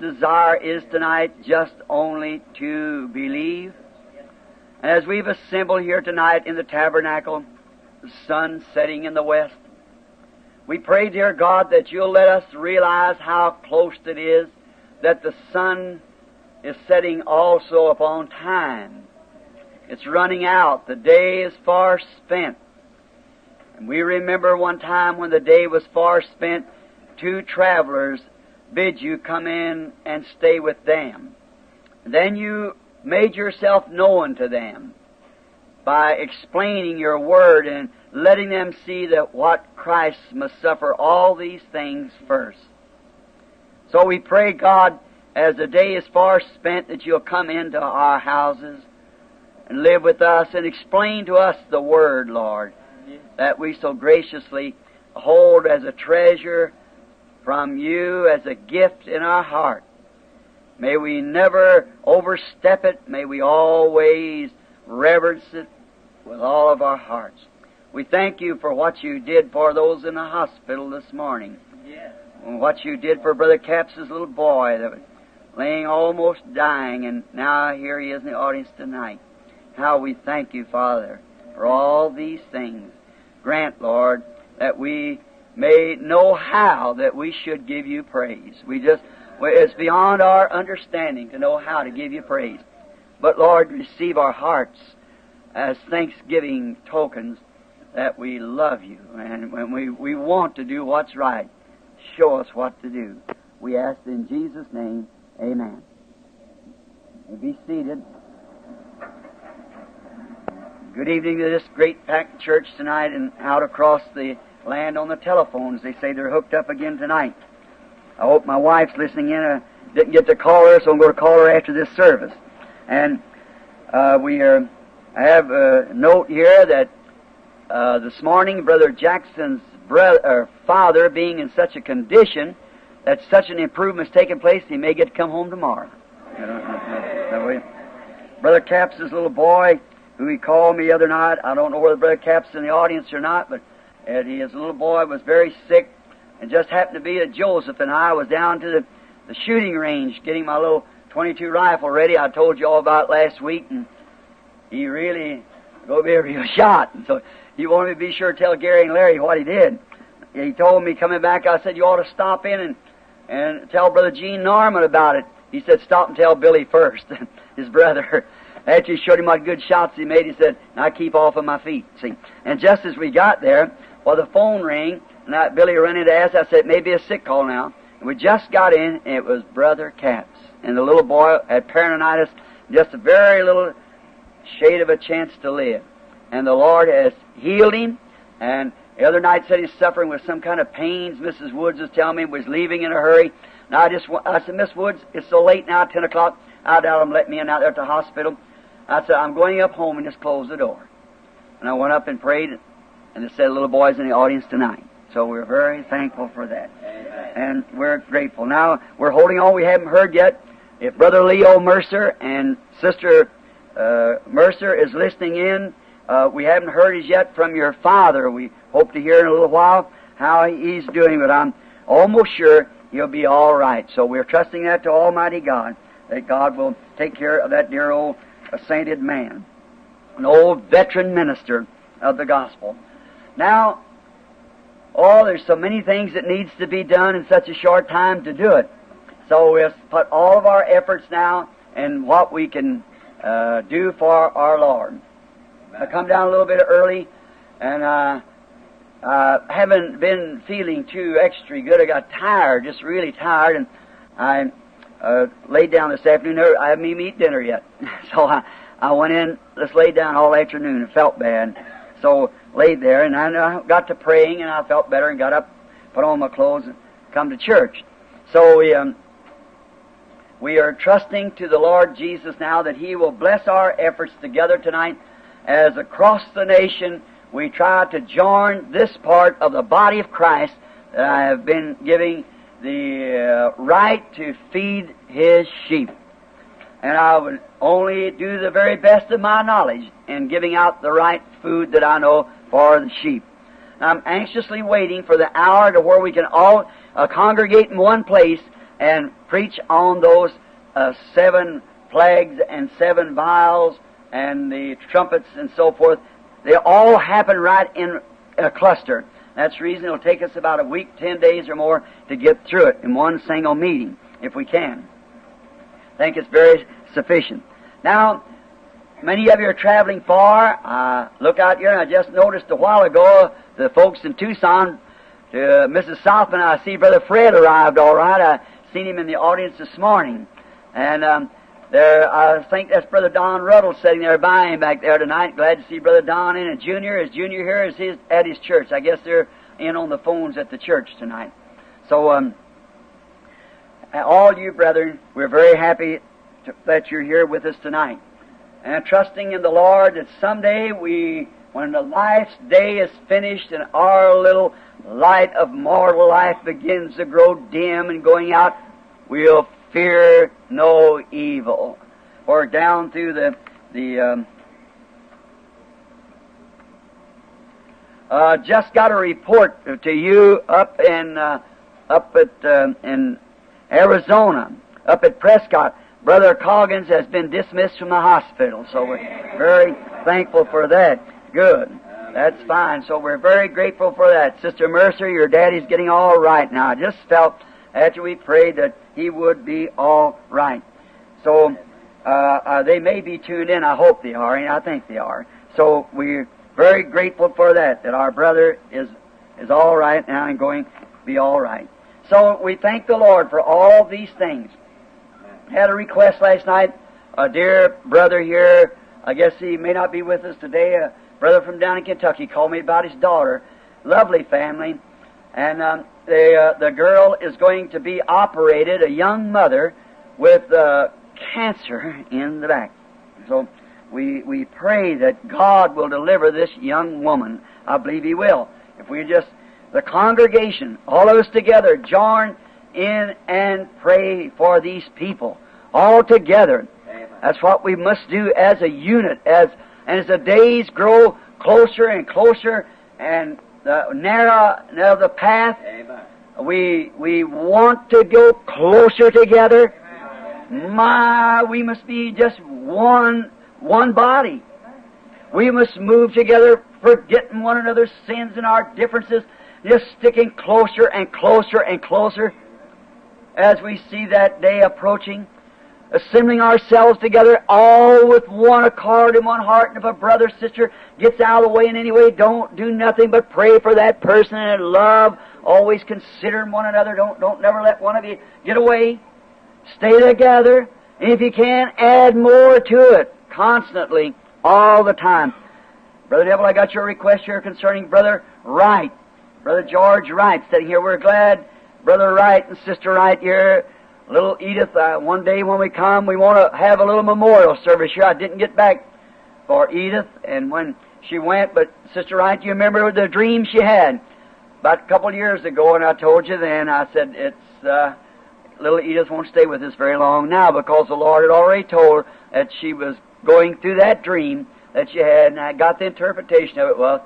desire is tonight, just only to believe. And As we've assembled here tonight in the tabernacle, the sun setting in the west, we pray, dear God, that you'll let us realize how close it is that the sun is setting also upon time. It's running out. The day is far spent. And we remember one time when the day was far spent, two travelers bid you come in and stay with them. Then you made yourself known to them by explaining your word and letting them see that what Christ must suffer all these things first. So we pray, God, as the day is far spent, that you'll come into our houses and live with us and explain to us the Word, Lord, that we so graciously hold as a treasure from you as a gift in our heart. May we never overstep it. May we always reverence it with all of our hearts. We thank you for what you did for those in the hospital this morning. Yes. And what you did for Brother Capps' little boy that was laying almost dying, and now here he is in the audience tonight. How we thank you, Father, for all these things. Grant, Lord, that we may know how that we should give you praise. We just, it's beyond our understanding to know how to give you praise. But Lord, receive our hearts as thanksgiving tokens that we love you and when we, we want to do what's right. Show us what to do. We ask in Jesus' name, Amen. Be seated. Good evening to this great packed church tonight and out across the land on the telephones. They say they're hooked up again tonight. I hope my wife's listening in. I didn't get to call her, so I'm going to call her after this service. And uh, we are, I have a note here that uh, this morning Brother Jackson's brother, father being in such a condition that such an improvement has taken place, he may get to come home tomorrow. Brother Capps' little boy, who he called me the other night, I don't know whether Brother Capps is in the audience or not, but he, his little boy was very sick, and just happened to be that Joseph and I was down to the, the shooting range getting my little 22 rifle ready. I told you all about last week, and he really go be a real shot. And so he wanted me to be sure to tell Gary and Larry what he did. He told me coming back, I said, you ought to stop in and, and tell Brother Gene Norman about it. He said, stop and tell Billy first, his brother. After he showed him what good shots he made, he said, "I keep off of my feet. See? And just as we got there, well, the phone rang, and I, Billy ran in to us. I said, maybe a sick call now. And we just got in, and it was Brother Capps. And the little boy had peritonitis, just a very little shade of a chance to live. And the Lord has healed him, and the other night said he's suffering with some kind of pains. Mrs. Woods was telling me he was leaving in a hurry. Now I just, I said, Miss Woods, it's so late now, 10 o'clock. I doubt them let me in out there at the hospital. I said, I'm going up home and just close the door. And I went up and prayed, and they said, little boy's in the audience tonight. So we're very thankful for that. Amen. And we're grateful. Now, we're holding on. We haven't heard yet. If Brother Leo Mercer and Sister uh, Mercer is listening in, uh, we haven't heard as yet from your father. We hope to hear in a little while how he's doing, but I'm almost sure he'll be all right. So we're trusting that to Almighty God, that God will take care of that dear old sainted man, an old veteran minister of the gospel. Now, oh, there's so many things that needs to be done in such a short time to do it. So we'll put all of our efforts now in what we can uh, do for our Lord. I come down a little bit early, and uh, uh, haven't been feeling too extra good. I got tired, just really tired, and I uh, laid down this afternoon. I haven't even eaten dinner yet, so I, I went in, just laid down all afternoon and felt bad. So laid there, and I got to praying, and I felt better, and got up, put on my clothes, and come to church. So we um, we are trusting to the Lord Jesus now that He will bless our efforts together tonight as across the nation we try to join this part of the body of Christ that I have been giving the uh, right to feed His sheep. and I would only do the very best of my knowledge in giving out the right food that I know for the sheep. I'm anxiously waiting for the hour to where we can all uh, congregate in one place and preach on those uh, seven plagues and seven vials and the trumpets and so forth. They all happen right in a cluster. That's the reason it'll take us about a week, ten days or more to get through it in one single meeting, if we can. I think it's very sufficient. Now, many of you are traveling far. Uh, look out here, and I just noticed a while ago the folks in Tucson, to Mrs. Sothmann, I see Brother Fred arrived all right. I seen him in the audience this morning. And um, there, I think that's Brother Don Ruddell sitting there by him back there tonight. Glad to see Brother Don in. And Junior, is Junior here? Is his at his church? I guess they're in on the phones at the church tonight. So, um, all you brethren, we're very happy to, that you're here with us tonight, and trusting in the Lord that someday we, when the life's day is finished and our little light of mortal life begins to grow dim and going out, we'll fear no evil. Or down through the the um, uh, just got a report to you up in uh, up at uh, in Arizona, up at Prescott. Brother Coggins has been dismissed from the hospital, so we're very thankful for that. Good. That's fine. So we're very grateful for that. Sister Mercer, your daddy's getting all right now. I just felt after we prayed that he would be all right. So uh, uh, they may be tuned in. I hope they are, and I think they are. So we're very grateful for that, that our brother is, is all right now and going to be all right. So we thank the Lord for all these things. Had a request last night. A dear brother here, I guess he may not be with us today, a brother from down in Kentucky called me about his daughter. Lovely family. And um, the, uh, the girl is going to be operated, a young mother, with uh, cancer in the back. So we, we pray that God will deliver this young woman. I believe He will. If we just, the congregation, all of us together, join in and pray for these people. All together. That's what we must do as a unit. As and as the days grow closer and closer and the narrow of the path, Amen. we we want to go closer together. My, we must be just one one body. We must move together, forgetting one another's sins and our differences, just sticking closer and closer and closer as we see that day approaching. Assembling ourselves together all with one accord and one heart. And if a brother, sister gets out of the way in any way, don't do nothing but pray for that person and love. Always considering one another. Don't, don't never let one of you get away. Stay together. And if you can, add more to it constantly, all the time. Brother Devil, I got your request here concerning Brother Wright. Brother George Wright sitting here. We're glad Brother Wright and Sister Wright here. Little Edith, uh, one day when we come, we want to have a little memorial service here. I didn't get back for Edith, and when she went, but Sister Wright, you remember the dream she had about a couple of years ago, and I told you then, I said, it's, uh, little Edith won't stay with us very long now because the Lord had already told her that she was going through that dream that she had, and I got the interpretation of it was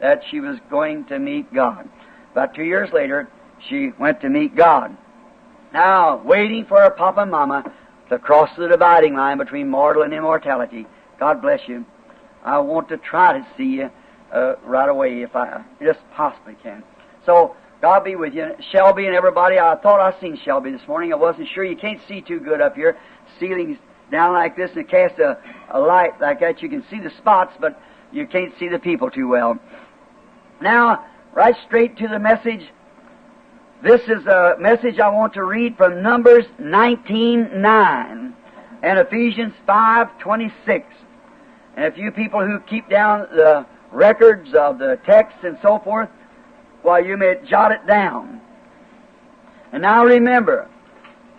that she was going to meet God. About two years later, she went to meet God. Now, waiting for her papa and mama to cross the dividing line between mortal and immortality. God bless you. I want to try to see you uh, right away if I just possibly can. So, God be with you. Shelby and everybody, I thought I seen Shelby this morning. I wasn't sure. You can't see too good up here. Ceiling's down like this and it casts a, a light like that. You can see the spots, but you can't see the people too well. Now, right straight to the message. This is a message I want to read from Numbers 19:9 and Ephesians 5:26. And if you people who keep down the records of the text and so forth, well, you may jot it down. And now remember,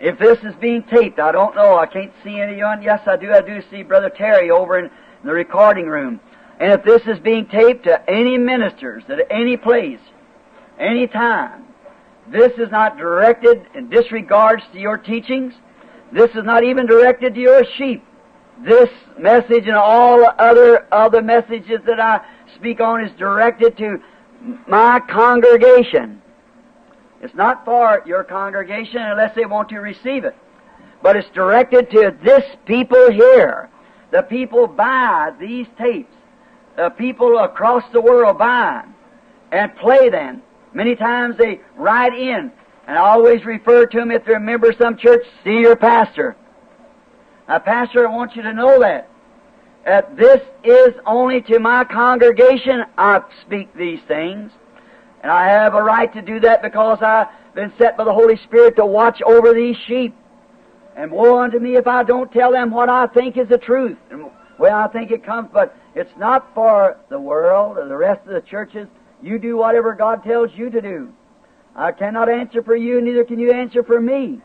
if this is being taped, I don't know, I can't see anyone. Yes, I do. I do see Brother Terry over in the recording room. And if this is being taped to any ministers at any place, any time, this is not directed in disregards to your teachings. This is not even directed to your sheep. This message and all other other messages that I speak on is directed to my congregation. It's not for your congregation unless they want to receive it. But it's directed to this people here. The people buy these tapes. The people across the world buy them and play them. Many times they write in, and I always refer to them if they remember some church, see your pastor. Now, Pastor, I want you to know that. That this is only to my congregation I speak these things. And I have a right to do that because I've been set by the Holy Spirit to watch over these sheep. And woe unto me if I don't tell them what I think is the truth and where I think it comes. But it's not for the world or the rest of the churches. You do whatever God tells you to do. I cannot answer for you, neither can you answer for me.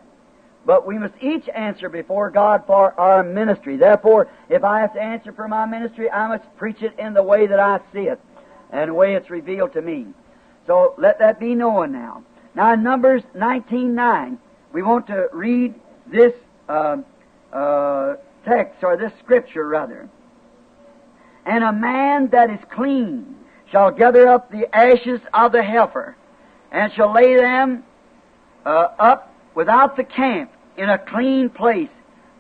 But we must each answer before God for our ministry. Therefore, if I have to answer for my ministry, I must preach it in the way that I see it and the way it's revealed to me. So let that be known now. Now in Numbers 19.9, we want to read this uh, uh, text, or this scripture rather. And a man that is clean shall gather up the ashes of the heifer, and shall lay them uh, up without the camp in a clean place,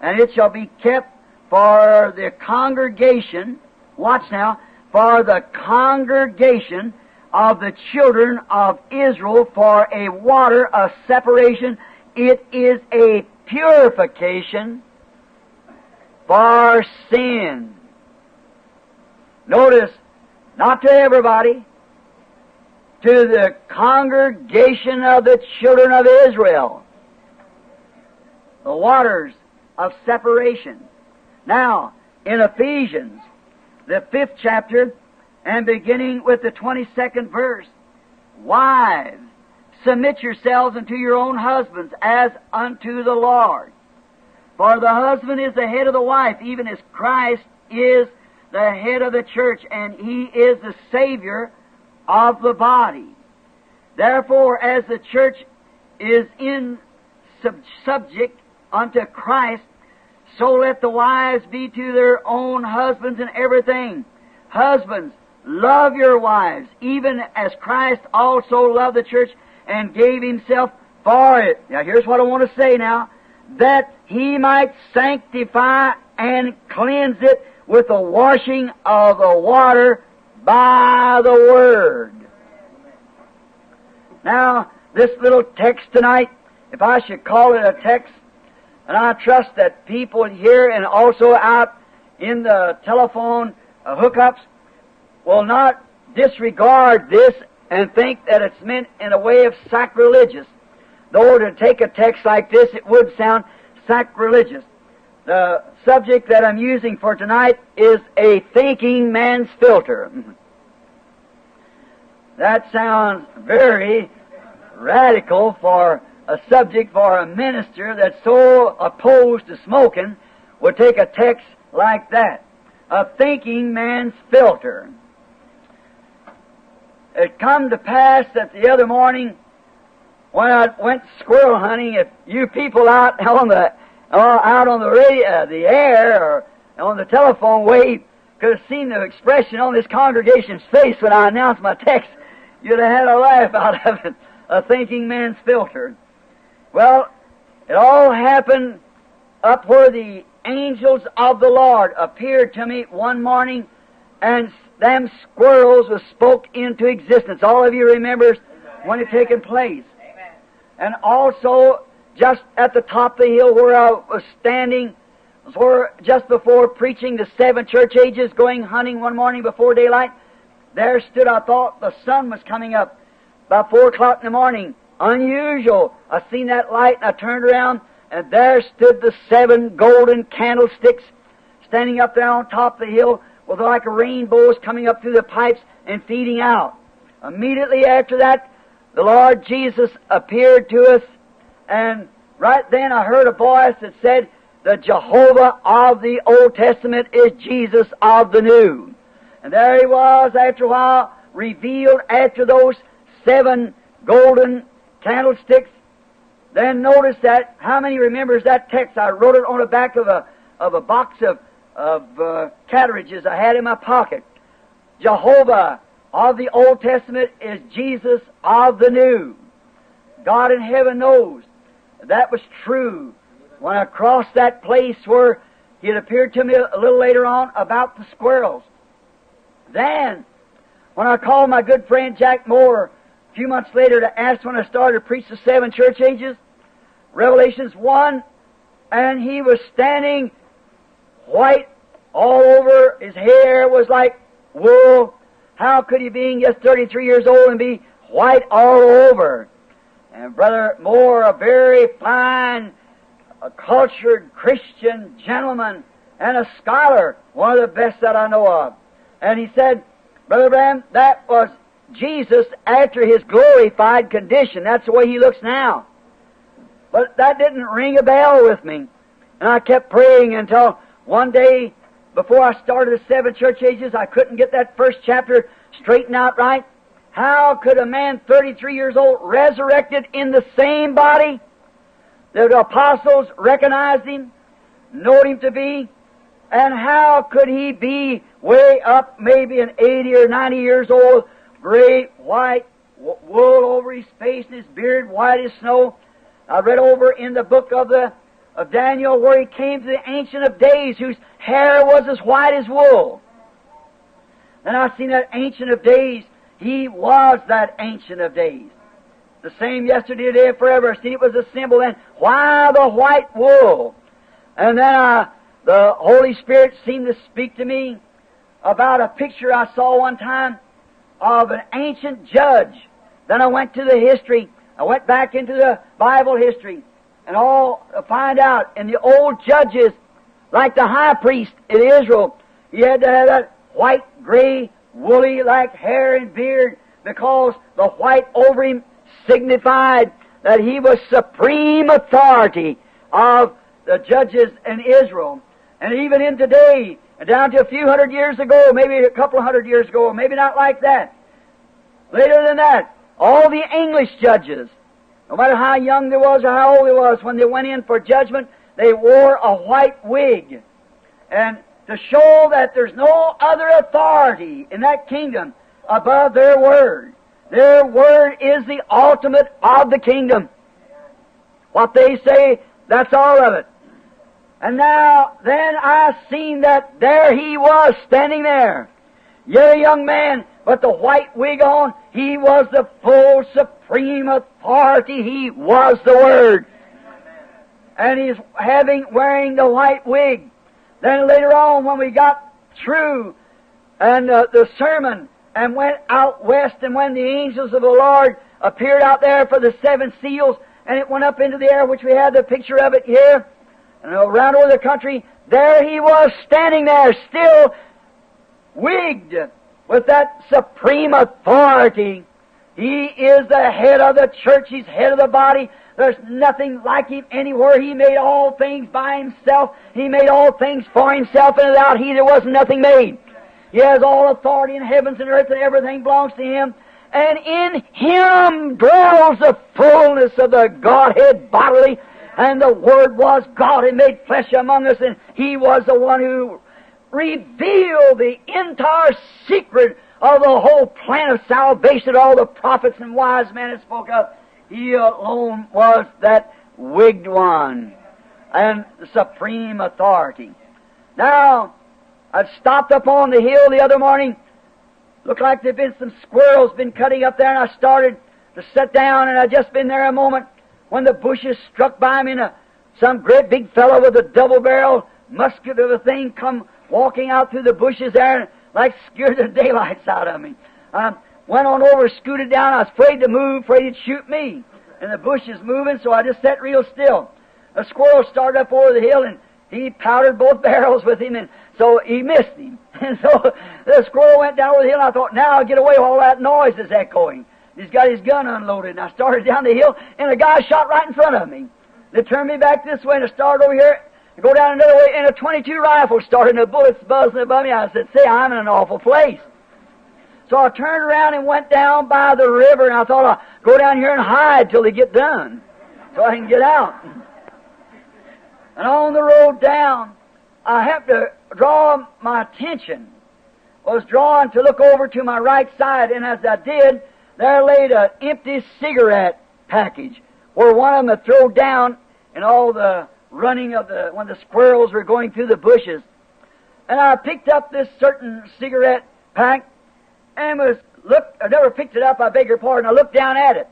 and it shall be kept for the congregation. Watch now, for the congregation of the children of Israel for a water of separation. It is a purification for sin. Notice, not to everybody, to the congregation of the children of Israel. The waters of separation. Now, in Ephesians, the fifth chapter, and beginning with the 22nd verse, Wives, submit yourselves unto your own husbands as unto the Lord. For the husband is the head of the wife, even as Christ is the head of the church, and he is the Savior of the body. Therefore, as the church is in sub- subject unto Christ, so let the wives be to their own husbands in everything. Husbands, love your wives, even as Christ also loved the church and gave himself for it. Now here's what I want to say now. That he might sanctify and cleanse it with the washing of the water by the Word. Now, this little text tonight, if I should call it a text, and I trust that people here and also out in the telephone hookups will not disregard this and think that it's meant in a way of sacrilegious. Though to take a text like this, it would sound sacrilegious. The subject that I'm using for tonight is a thinking man's filter. That sounds very radical for a subject for a minister that's so opposed to smoking would take a text like that. A thinking man's filter it come to pass that the other morning when I went squirrel hunting, if you people out on the uh, out on the radio, uh, the air or on the telephone wave could have seen the expression on this congregation's face when I announced my text, you'd have had a laugh out of it. A thinking man's filter. Well, it all happened up where the angels of the Lord appeared to me one morning and them squirrels was spoke into existence. All of you remembers when it taken place. Amen. And also, just at the top of the hill where I was standing, where just before preaching the seven church ages, going hunting one morning before daylight, there stood, I thought the sun was coming up about four o'clock in the morning. Unusual. I seen that light and I turned around and there stood the seven golden candlesticks standing up there on top of the hill with like a rainbows coming up through the pipes and feeding out. Immediately after that, the Lord Jesus appeared to us, and right then I heard a voice that said, The Jehovah of the Old Testament is Jesus of the New. And there he was after a while, revealed after those seven golden candlesticks Then notice that, how many remembers that text? I wrote it on the back of a, of a box of, of uh, cartridges I had in my pocket. Jehovah of the Old Testament is Jesus of the New. God in heaven knows that was true when I crossed that place where he had appeared to me a little later on about the squirrels. Then, when I called my good friend Jack Moore a few months later to ask when I started to preach the seven church ages, Revelations 1, and he was standing white all over. His hair was like wool. How could he, being just 33 years old, and be white all over? And Brother Moore, a very fine, a cultured Christian gentleman and a scholar, one of the best that I know of. And he said, Brother Branham, that was Jesus after his glorified condition. That's the way he looks now. But that didn't ring a bell with me. And I kept praying until one day, before I started the seven church ages, I couldn't get that first chapter straightened out right. How could a man 33 years old resurrected in the same body? The apostles recognized him, knowed him to be, and how could he be way up, maybe an 80 or 90 years old, great white wool over his face and his beard white as snow? I read over in the book of the of Daniel where he came to the Ancient of Days whose hair was as white as wool. And I seen that Ancient of Days. He was that Ancient of Days. The same yesterday, today, forever. See, it was a symbol. then. why the white wool? And then I, the Holy Spirit seemed to speak to me about a picture I saw one time of an ancient judge. Then I went to the history. I went back into the Bible history and all to find out in the old judges, like the high priest in Israel, he had to have that white, gray, woolly like hair and beard because the white over him signified that he was supreme authority of the judges in Israel. And even in today, and down to a few hundred years ago, maybe a couple of hundred years ago, maybe not like that. Later than that, all the English judges, no matter how young they was or how old they was, when they went in for judgment, they wore a white wig. And to show that there's no other authority in that kingdom above their word. Their word is the ultimate of the kingdom. What they say, that's all of it. And now, then I seen that there he was standing there. Yet a young man, but the white wig on, he was the full supreme authority. He was the Word. And he's having, wearing the white wig. Then later on, when we got through and uh, the sermon and went out west, and when the angels of the Lord appeared out there for the seven seals, and it went up into the air, which we have the picture of it here, and around over the country, there he was standing there, still wigged with that supreme authority. He is the head of the church. He's head of the body. There's nothing like him anywhere. He made all things by himself. He made all things for himself, and without he there was nothing made. He has all authority in heavens and earth, and everything belongs to him. And in him dwells the fullness of the Godhead bodily. And the Word was God and made flesh among us, and He was the one who revealed the entire secret of the whole plan of salvation all the prophets and wise men had spoke of. He alone was that wigged one and the supreme authority. Now, I stopped up on the hill the other morning. Looked like there'd been some squirrels been cutting up there, and I started to sit down, and I'd just been there a moment when the bushes struck by me, and a, some great big fellow with a double barrel musket of a thing come walking out through the bushes there, and like scared the daylights out of me. I went on over, scooted down. I was afraid to move, afraid he'd shoot me. And the bush is moving, so I just sat real still. A squirrel started up over the hill, and he powdered both barrels with him, and so he missed him. And so the squirrel went down over the hill, and I thought, now I'll get away while all that noise is echoing. He's got his gun unloaded, and I started down the hill, and a guy shot right in front of me. They turned me back this way, and I started over here, and go down another way, and a 22 rifle started, and the bullets buzzing above me. I said, say, I'm in an awful place. So I turned around and went down by the river, and I thought I'll go down here and hide till they get done. so I can get out. And on the road down, I have to draw my attention was drawn to look over to my right side, and as I did, there laid an empty cigarette package where one of them had thrown down in all the running of the when the squirrels were going through the bushes. And I picked up this certain cigarette pack and was look I never picked it up, I beg your pardon, I looked down at it.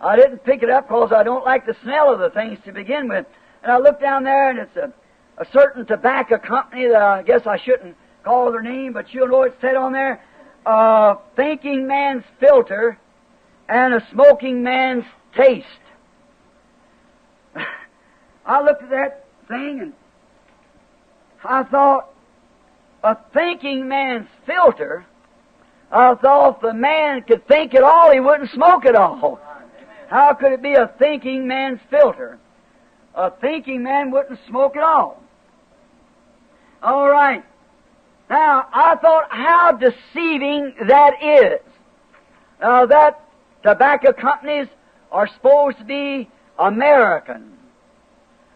I didn't pick it up because I don't like the smell of the things to begin with. And I looked down there and it's a, a certain tobacco company that I guess I shouldn't call their name, but you'll know it said on there, a thinking man's filter and a smoking man's taste. I looked at that thing and I thought, a thinking man's filter, I thought if a man could think at all, he wouldn't smoke at all. How could it be a thinking man's filter? A thinking man wouldn't smoke at all. All right. Now, I thought how deceiving that is. Now, that tobacco companies are supposed to be American.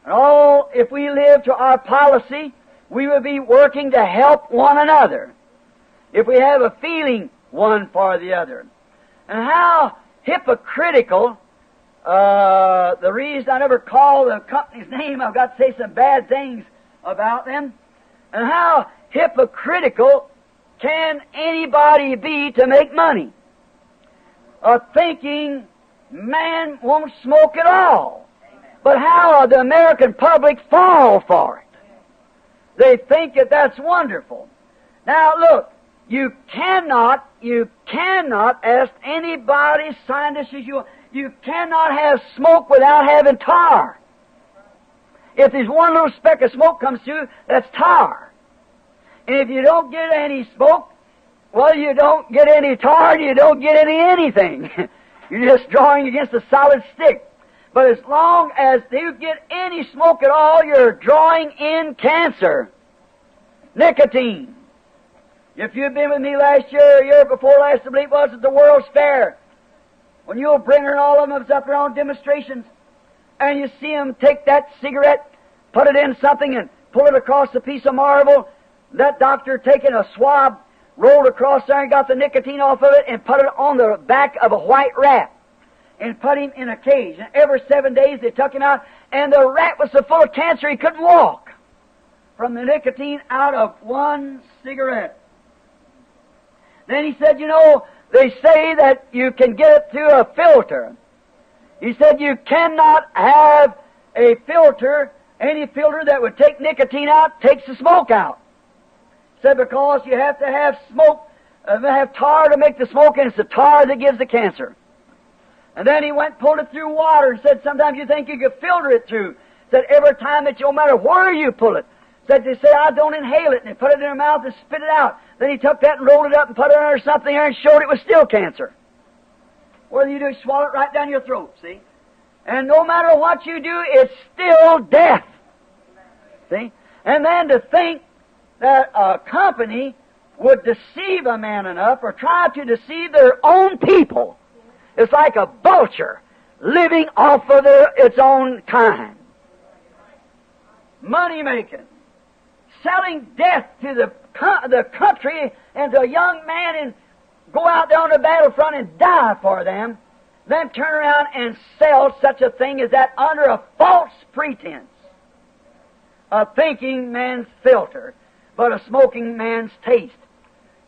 And all, if we live to our policy, we would be working to help one another. If we have a feeling one for the other. And how hypocritical, uh, the reason I never call the company's name, I've got to say some bad things about them. And how hypocritical can anybody be to make money? A thinking man won't smoke at all. But how the American public fall for it? They think that that's wonderful. Now look, you cannot, you cannot ask anybody, scientist as you, you cannot have smoke without having tar. If there's one little speck of smoke comes through, that's tar. And if you don't get any smoke, well, you don't get any tar, you don't get any anything. You're just drawing against a solid stick. But as long as you get any smoke at all, you're drawing in cancer. Nicotine. If you'd been with me last year or year before last, I believe it was at the World's Fair, when you bring her and all of them up there on demonstrations, and you see them take that cigarette, put it in something, and pull it across a piece of marble, that doctor taking a swab, rolled across there and got the nicotine off of it and put it on the back of a white rat and put him in a cage. And every seven days they took him out, and the rat was so full of cancer he couldn't walk from the nicotine out of one cigarette. Then he said, you know, they say that you can get it through a filter. He said you cannot have a filter, any filter that would take nicotine out, takes the smoke out. He Said because you have to have smoke, uh, have tar to make the smoke, and it's the tar that gives the cancer. And then he went, pulled it through water, and said sometimes you think you could filter it through. Said every time that you, no matter where you pull it, said they say I don't inhale it, and they put it in their mouth and spit it out. Then he took that and rolled it up and put it under something there and showed it was still cancer. Whether you do, swallow it right down your throat, see? And no matter what you do, it's still death. See? And then to think that a company would deceive a man enough or try to deceive their own people. It's like a vulture living off of their, its own kind. Money making. Selling death to the, the country and to a young man and go out there on the battlefront and die for them, then turn around and sell such a thing as that under a false pretense. A thinking man's filter but a smoking man's taste.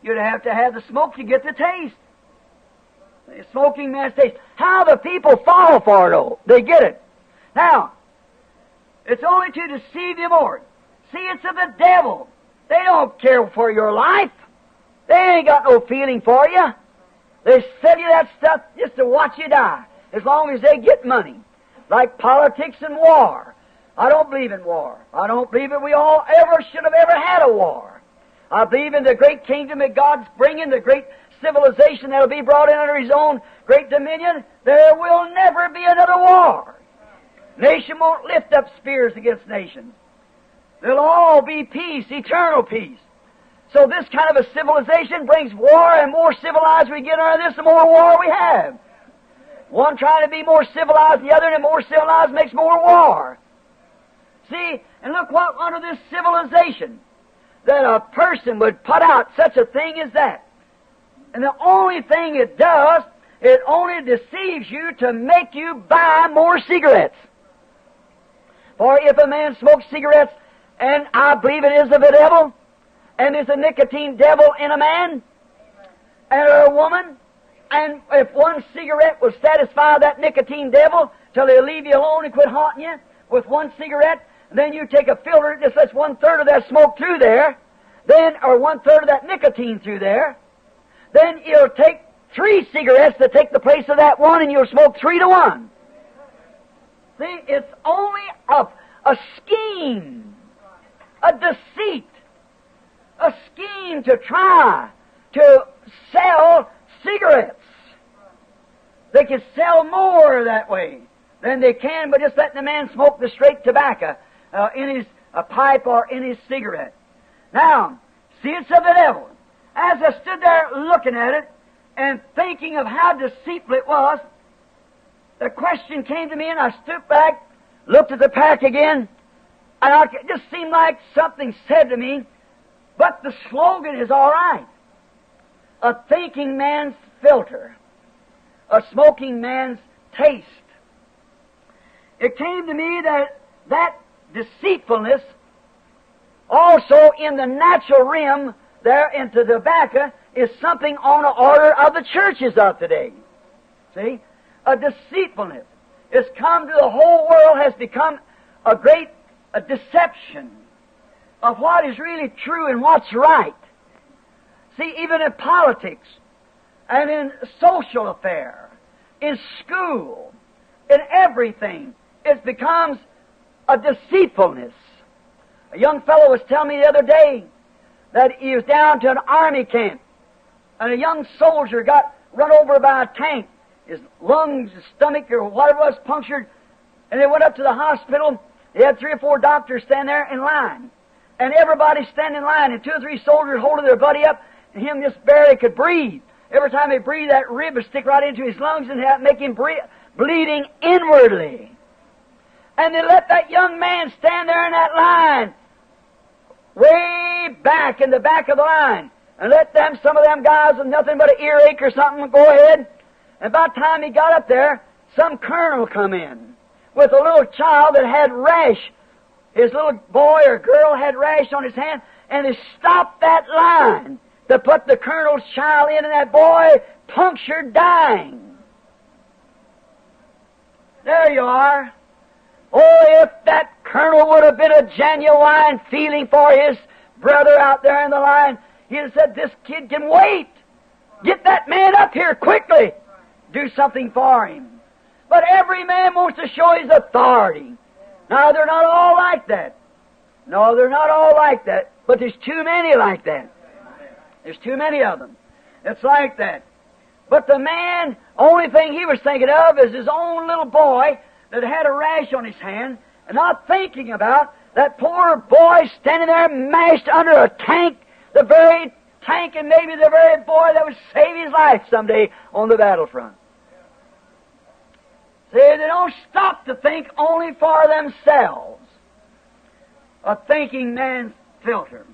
You'd have to have the smoke to get the taste. A smoking man's taste. How the people fall for it, though. They get it. Now, it's only to deceive you more. See, it's of the devil. They don't care for your life. They ain't got no feeling for you. They sell you that stuff just to watch you die, as long as they get money. Like politics and war. I don't believe in war. I don't believe that we all ever should have ever had a war. I believe in the great kingdom that God's bringing, the great civilization that'll be brought in under His own great dominion. There will never be another war. Nation won't lift up spears against nations. There'll all be peace, eternal peace. So this kind of a civilization brings war, and more civilized we get of this, the more war we have. One trying to be more civilized the other, and more civilized makes more war. See, and look what under this civilization that a person would put out such a thing as that. And the only thing it does, it only deceives you to make you buy more cigarettes. For if a man smokes cigarettes, and I believe it is of the devil, and there's a nicotine devil in a man and a woman, and if one cigarette will satisfy that nicotine devil till he'll leave you alone and quit haunting you with one cigarette, and then you take a filter, just lets one third of that smoke through there, then, or one third of that nicotine through there, then you'll take three cigarettes to take the place of that one and you'll smoke three to one. See, it's only a, a scheme, a deceit, a scheme to try to sell cigarettes. They can sell more that way than they can by just letting the man smoke the straight tobacco uh, in his a pipe or in his cigarette. Now, see, it's of the devil. As I stood there looking at it and thinking of how deceitful it was, the question came to me, and I stooped back, looked at the pack again, and it just seemed like something said to me, but the slogan is all right. A thinking man's filter, a smoking man's taste. It came to me that that deceitfulness also in the natural realm there into tobacco is something on the order of the churches of today. See? A deceitfulness. It's come to the whole world, has become a great a deception of what is really true and what's right. See, even in politics and in social affair, in school, in everything, it becomes a deceitfulness. A young fellow was telling me the other day that he was down to an army camp, and a young soldier got run over by a tank. His lungs, his stomach, or whatever was punctured, and they went up to the hospital. They had three or four doctors stand there in line, and everybody standing in line, and two or three soldiers holding their buddy up, and him just barely could breathe. Every time he breathed, that rib would stick right into his lungs and make him bleeding inwardly. And they let that young man stand there in that line, way back in the back of the line, and let them, some of them guys with nothing but an earache or something, go ahead. And by the time he got up there, some colonel come in with a little child that had rash. His little boy or girl had rash on his hand, and he stopped that line to put the colonel's child in, and that boy punctured dying. There you are. Oh, if that colonel would have been a genuine feeling for his brother out there in the line, he'd have said, This kid can wait. Get that man up here quickly. Do something for him. But every man wants to show his authority. Now, they're not all like that. No, they're not all like that. But there's too many like that. There's too many of them. It's like that. But the man, only thing he was thinking of is his own little boy that had a rash on his hand, and not thinking about that poor boy standing there mashed under a tank, the very tank and maybe the very boy that would save his life someday on the battlefront. They don't stop to think only for themselves. A thinking man's filter.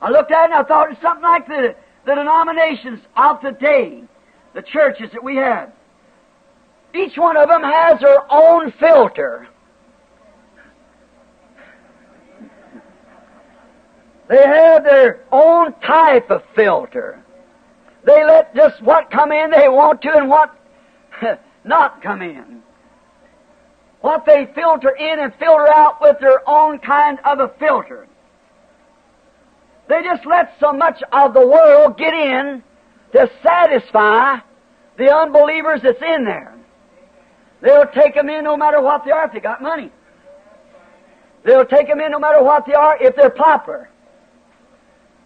I looked at it and I thought it's something like the, the denominations of today, the churches that we have. Each one of them has their own filter. They have their own type of filter. They let just what come in they want to and what not come in. What they filter in and filter out with their own kind of a filter. They just let so much of the world get in to satisfy the unbelievers that's in there. They'll take them in no matter what they are if they got money. They'll take them in no matter what they are if they're popular.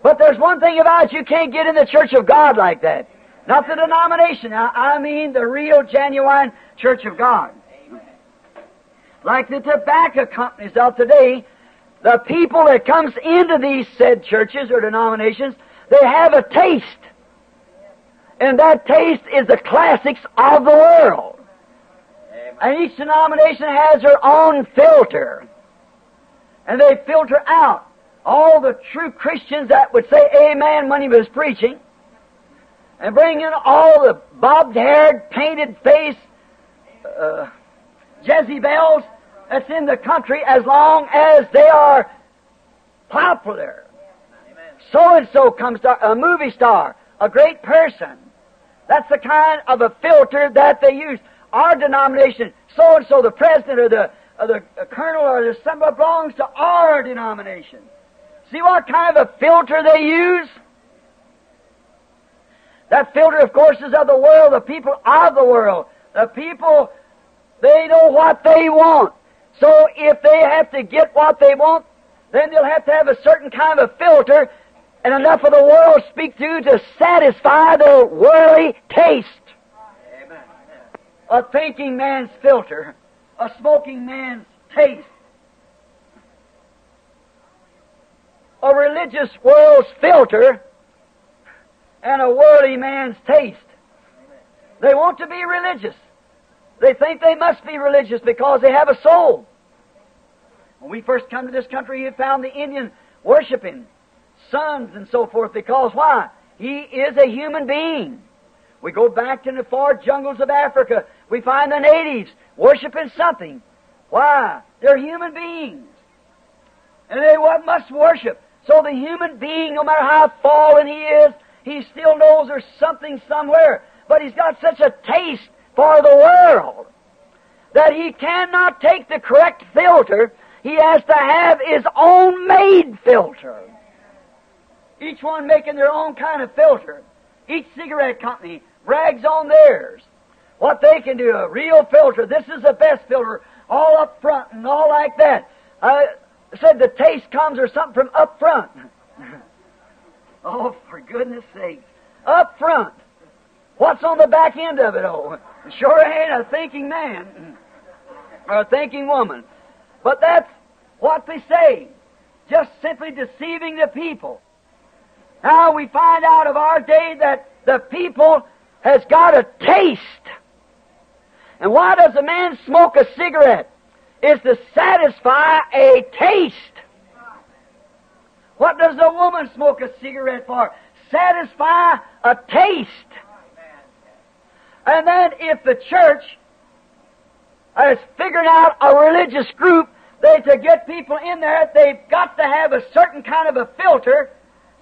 But there's one thing about it, you can't get in the church of God like that. Not the denomination. I mean the real, genuine church of God. Like the tobacco companies of today, the people that comes into these said churches or denominations, they have a taste. And that taste is the classics of the world. And each denomination has their own filter. And they filter out all the true Christians that would say amen when he was preaching and bring in all the bobbed haired, painted face uh, Jezebels that's in the country as long as they are popular. So and so comes to a movie star, a great person. That's the kind of a filter that they use. Our denomination, so and so, the president or the, or the colonel or the somebody belongs to our denomination. See what kind of a filter they use? That filter, of course, is of the world, the people of the world. The people, they know what they want. So if they have to get what they want, then they'll have to have a certain kind of filter and enough of the world speak to to satisfy their worldly taste. Amen. A thinking man's filter, a smoking man's taste. A religious world's filter and a worldly man's taste. They want to be religious. They think they must be religious because they have a soul. When we first come to this country, we found the Indian worshiping suns and so forth because why? He is a human being. We go back to the far jungles of Africa. We find the natives worshiping something. Why? They're human beings. And they must worship. So the human being, no matter how fallen he is, he still knows there's something somewhere. But he's got such a taste for the world that he cannot take the correct filter. He has to have his own made filter. Each one making their own kind of filter. Each cigarette company brags on theirs. What they can do, a real filter. This is the best filter, all up front and all like that. I said the taste comes or something from up front. oh, for goodness sake. Up front. What's on the back end of it? Oh, sure ain't a thinking man or a thinking woman. But that's what they say. Just simply deceiving the people. Now we find out of our day that the people has got a taste. And why does a man smoke a cigarette? Is to satisfy a taste. What does a woman smoke a cigarette for? Satisfy a taste. And then if the church is figuring out a religious group, they to get people in there, they've got to have a certain kind of a filter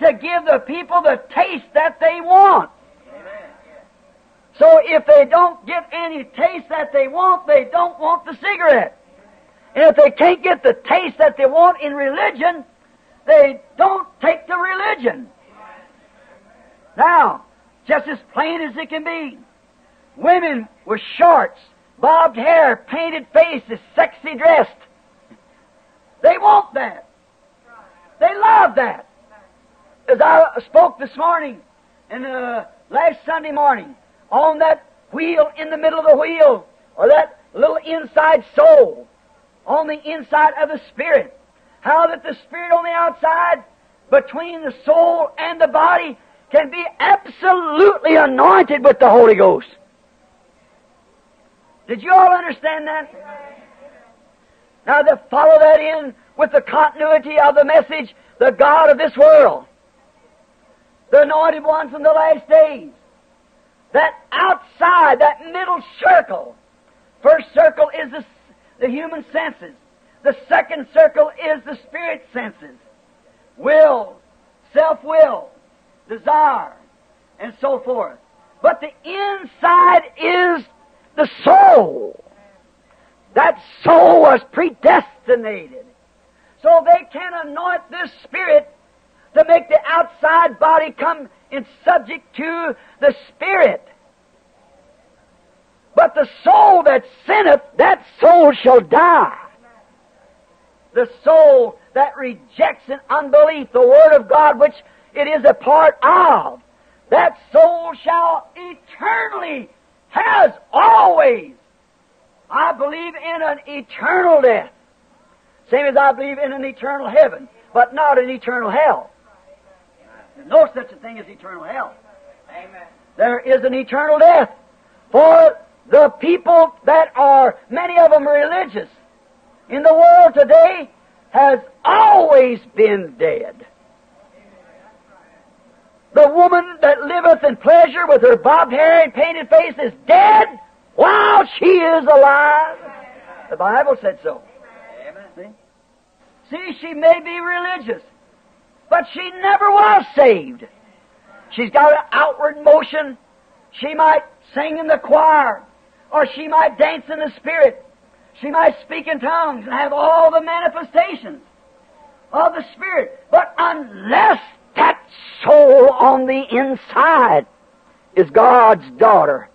to give the people the taste that they want. So if they don't get any taste that they want, they don't want the cigarette. And if they can't get the taste that they want in religion, they don't take the religion. Now, just as plain as it can be, women with shorts, bobbed hair, painted faces, sexy dressed, they want that. They love that. As I spoke this morning and uh, last Sunday morning on that wheel in the middle of the wheel, or that little inside soul on the inside of the spirit, how that the spirit on the outside between the soul and the body can be absolutely anointed with the Holy Ghost. Did you all understand that? Now to follow that in with the continuity of the message, the God of this world, the anointed one from the last days, that outside, that middle circle, first circle is the, the human senses. The second circle is the spirit senses. Will, self-will, desire, and so forth. But the inside is the soul. That soul was predestinated. So they can anoint this spirit to make the outside body come in subject to the spirit. But the soul that sinneth, that soul shall die. The soul that rejects in unbelief the Word of God, which it is a part of, that soul shall eternally has always. I believe in an eternal death. Same as I believe in an eternal heaven, but not an eternal hell. There's no such a thing as eternal hell. Amen. there is an eternal death. For the people that are, many of them religious, in the world today has always been dead. The woman that liveth in pleasure with her bobbed hair and painted face is dead while she is alive. The Bible said so. See? She may be religious, but she never was saved. She's got an outward motion. She might sing in the choir, or she might dance in the Spirit. She might speak in tongues and have all the manifestations of the Spirit. But unless that soul on the inside is God's daughter,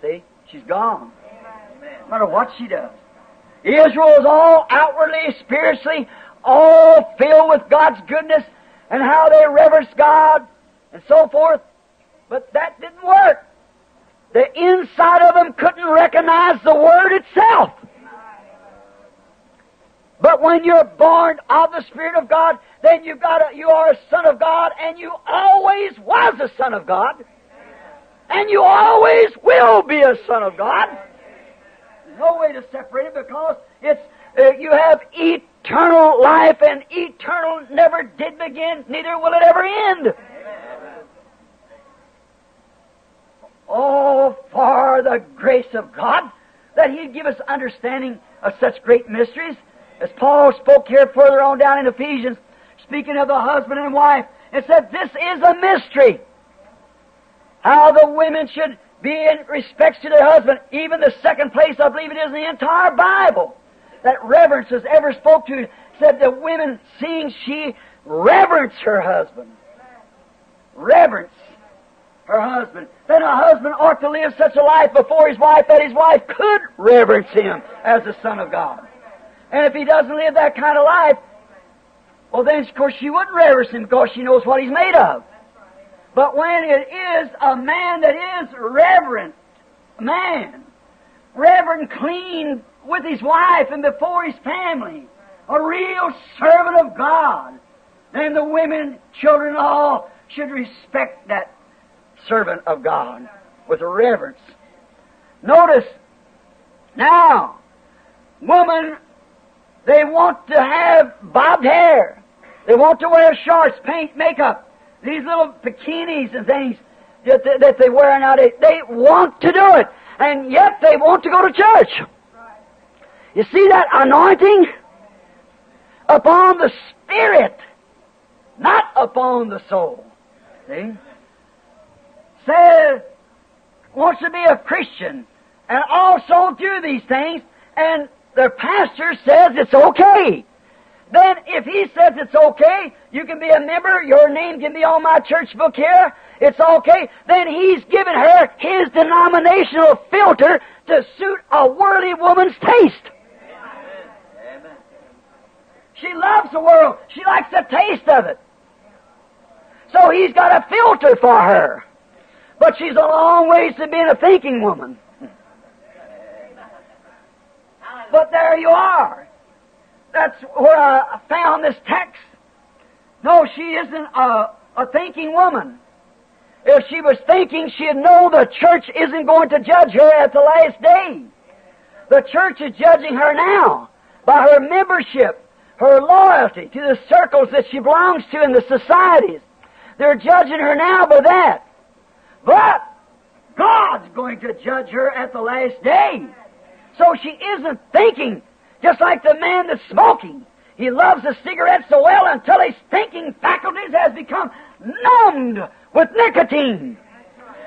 see, she's gone. No matter what she does. Israel is all outwardly, spiritually, all filled with God's goodness and how they reverence God and so forth. But that didn't work. The inside of them couldn't recognize the Word itself. But when you're born of the Spirit of God, then you've got a, you are a son of God, and you always was a son of God, and you always will be a son of God. No way to separate it because it's uh, you have eternal life, and eternal never did begin, neither will it ever end. Oh, for the grace of God that He'd give us understanding of such great mysteries. As Paul spoke here further on down in Ephesians, speaking of the husband and wife, and said, This is a mystery. How the women should be in respects to their husband. Even the second place, I believe it is in the entire Bible, that reverence is ever spoke to, said the women, seeing she reverence her husband. Reverence her husband. Then a husband ought to live such a life before his wife that his wife could reverence him as the Son of God. And if he doesn't live that kind of life, well, then, of course, she wouldn't reverence him because she knows what he's made of. But when it is a man that is reverent, man, reverent, clean with his wife and before his family, a real servant of God, then the women, children, all should respect that servant of God with reverence. Notice, now, woman they want to have bobbed hair. They want to wear shorts, paint, makeup. These little bikinis and things that, that, that they wear nowadays. They want to do it. And yet they want to go to church. You see that anointing? Upon the spirit, not upon the soul. See? Says, wants to be a Christian and also do these things and the pastor says it's okay. Then if he says it's okay, you can be a member, your name can be on my church book here, it's okay, then he's given her his denominational filter to suit a worldly woman's taste. Amen. She loves the world. She likes the taste of it. So he's got a filter for her. But she's a long ways from being a thinking woman. But there you are. That's where I found this text. No, she isn't a, a thinking woman. If she was thinking, she'd know the church isn't going to judge her at the last day. The church is judging her now by her membership, her loyalty to the circles that she belongs to in the societies. They're judging her now by that. But God's going to judge her at the last day. So she isn't thinking, just like the man that's smoking. He loves the cigarette so well until his thinking faculties has become numbed with nicotine.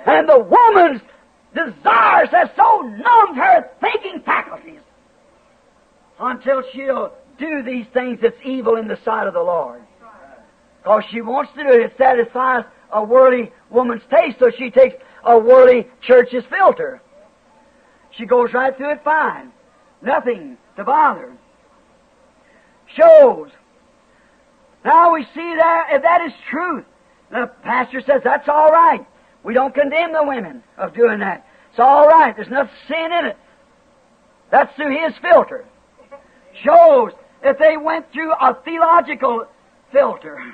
And the woman's desires has so numbed her thinking faculties until she'll do these things that's evil in the sight of the Lord. Because she wants to do it. It satisfies a worldly woman's taste, so she takes a worldly church's filter. She goes right through it fine. Nothing to bother. Shows. Now we see that if that is truth, the pastor says that's all right. We don't condemn the women of doing that. It's all right. There's no sin in it. That's through his filter. Shows that they went through a theological filter.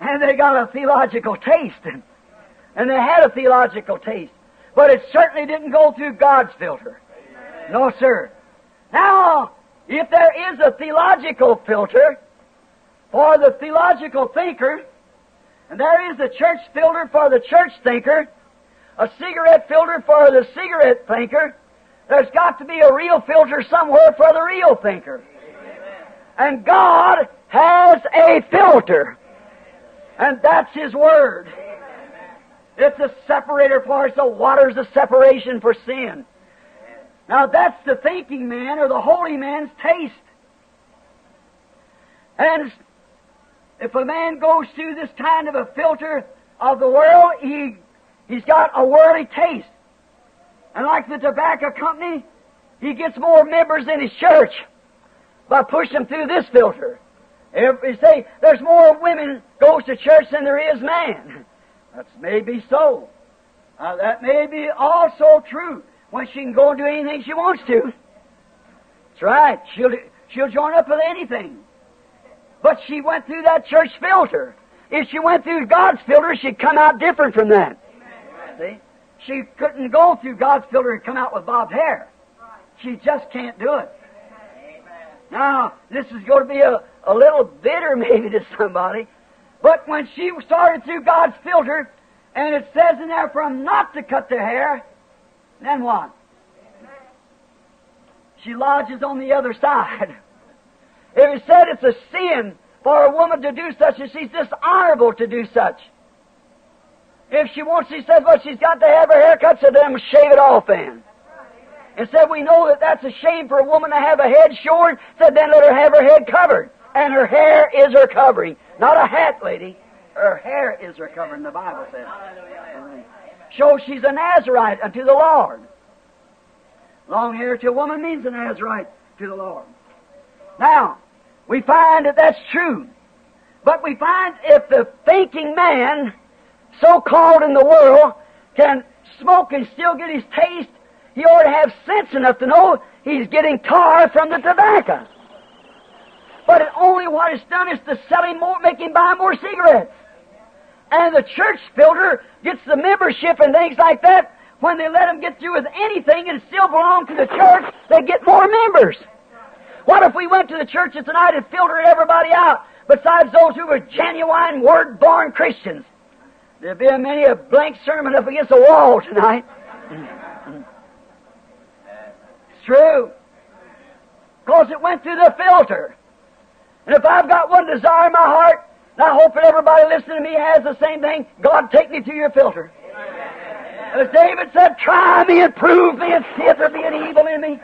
And they got a theological taste. And they had a theological taste. But it certainly didn't go through God's filter. No, sir. Now, if there is a theological filter for the theological thinker, and there is a church filter for the church thinker, a cigarette filter for the cigarette thinker, there's got to be a real filter somewhere for the real thinker. And God has a filter. And that's His Word. It's a separator for us. The water's a separation for sin. Now that's the thinking man or the holy man's taste. And if a man goes through this kind of a filter of the world, he, he's got a worldly taste. And like the tobacco company, he gets more members in his church by pushing through this filter. You say there's more women goes to church than there is man, that's maybe so. Uh, that may be also true when she can go and do anything she wants to. That's right. She'll she'll join up with anything. But she went through that church filter. If she went through God's filter, she'd come out different from that. See? She couldn't go through God's filter and come out with bobbed hair. She just can't do it. Now, this is going to be a, a little bitter maybe to somebody, but when she started through God's filter, and it says in there for them not to cut their hair, then what? She lodges on the other side. If it said it's a sin for a woman to do such, and she's dishonorable to do such. If she wants, she says, well, she's got to have her hair cut, so then shave it off then. And said, we know that that's a shame for a woman to have a head shorn, said then let her have her head covered. And her hair is her covering. Not a hat, lady. Her hair is her covering, the Bible says. Shows she's a Nazarite unto the Lord. Long hair to a woman means a Nazarite to the Lord. Now, we find that that's true. But we find if the thinking man, so called in the world, can smoke and still get his taste, he ought to have sense enough to know he's getting tar from the tobacco. But it only what it's done is to sell him more, make him buy more cigarettes. And the church filter gets the membership and things like that. When they let them get through with anything and still belong to the church, they get more members. What if we went to the churches tonight and filtered everybody out besides those who were genuine word born Christians? There'd be many a blank sermon up against the wall tonight. True. Because it went through the filter. And if I've got one desire in my heart, and I hope that everybody listening to me has the same thing, God take me through your filter. As David said, try me and prove me and see if there be any evil in me.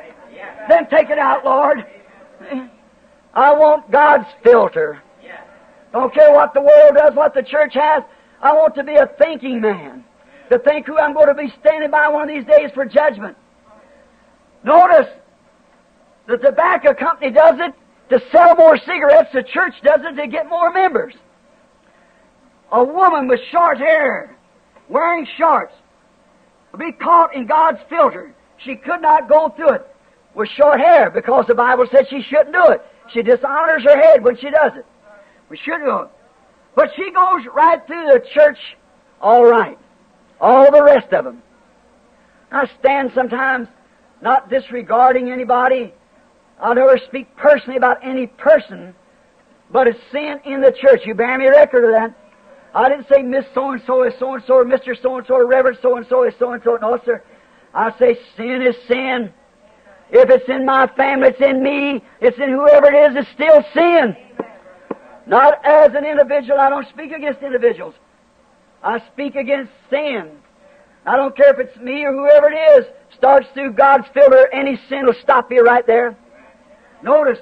Then take it out, Lord. I want God's filter. Don't care what the world does, what the church has. I want to be a thinking man. To think who I'm going to be standing by one of these days for judgment. Notice, the tobacco company does it to sell more cigarettes. The church does it to get more members. A woman with short hair, wearing shorts, will be caught in God's filter. She could not go through it with short hair because the Bible said she shouldn't do it. She dishonors her head when she does it. We shouldn't do it. But she goes right through the church all right. All the rest of them. I stand sometimes not disregarding anybody. I'll never speak personally about any person, but it's sin in the church. You bear me a record of that. I didn't say Miss so and so is so and so, or Mr. so and so, or Reverend so and so is so and so. No, sir. I say sin is sin. If it's in my family, it's in me, it's in whoever it is, it's still sin. Not as an individual, I don't speak against individuals. I speak against sin. I don't care if it's me or whoever it is, starts through God's filter, any sin will stop you right there. Notice,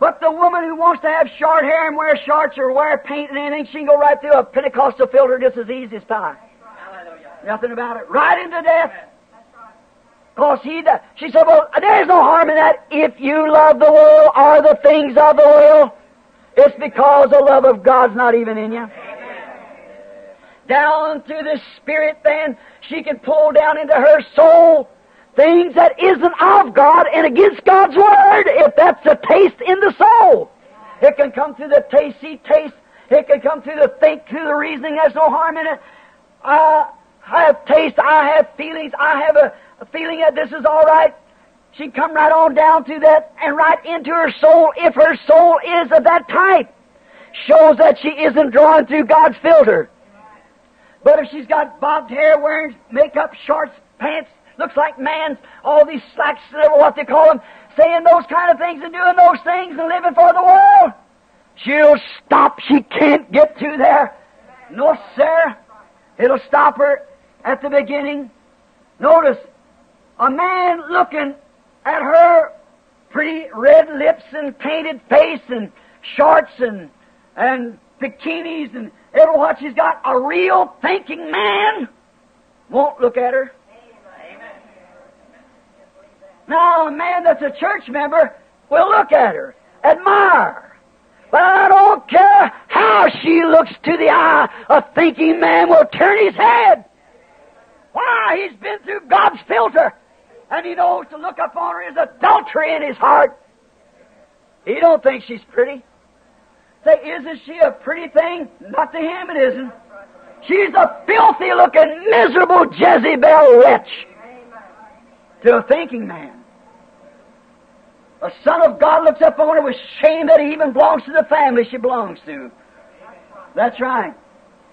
but the woman who wants to have short hair and wear shorts or wear paint and anything, she can go right through a Pentecostal filter just as easy as pie. Nothing about it. Right into death. Because he, she said, well, there's no harm in that if you love the world or the things of the world. It's because the love of God's not even in you. Down through the Spirit, then, she can pull down into her soul things that isn't of God and against God's Word, if that's a taste in the soul. It can come through the taste, taste, It can come through the think, through the reasoning. There's no harm in it. I have taste. I have feelings. I have a, a feeling that this is all right. She come right on down through that and right into her soul if her soul is of that type. Shows that she isn't drawn through God's filter. But if she's got bobbed hair, wearing makeup, shorts, pants, looks like man's, all these slacks, what they call them, saying those kind of things and doing those things and living for the world, she'll stop. She can't get to there. No, sir. It'll stop her at the beginning. Notice, a man looking at her pretty red lips and painted face and shorts and, and bikinis and every watch she's got, a real thinking man won't look at her. Now, a man that's a church member will look at her, admire. But I don't care how she looks to the eye, a thinking man will turn his head. Why? He's been through God's filter, and he knows to look upon her is adultery in his heart. He don't think she's pretty. Say, isn't she a pretty thing? Not to him, it isn't. She's a filthy looking, miserable Jezebel witch to a thinking man. A son of God looks up on her with shame that he even belongs to the family she belongs to. That's right.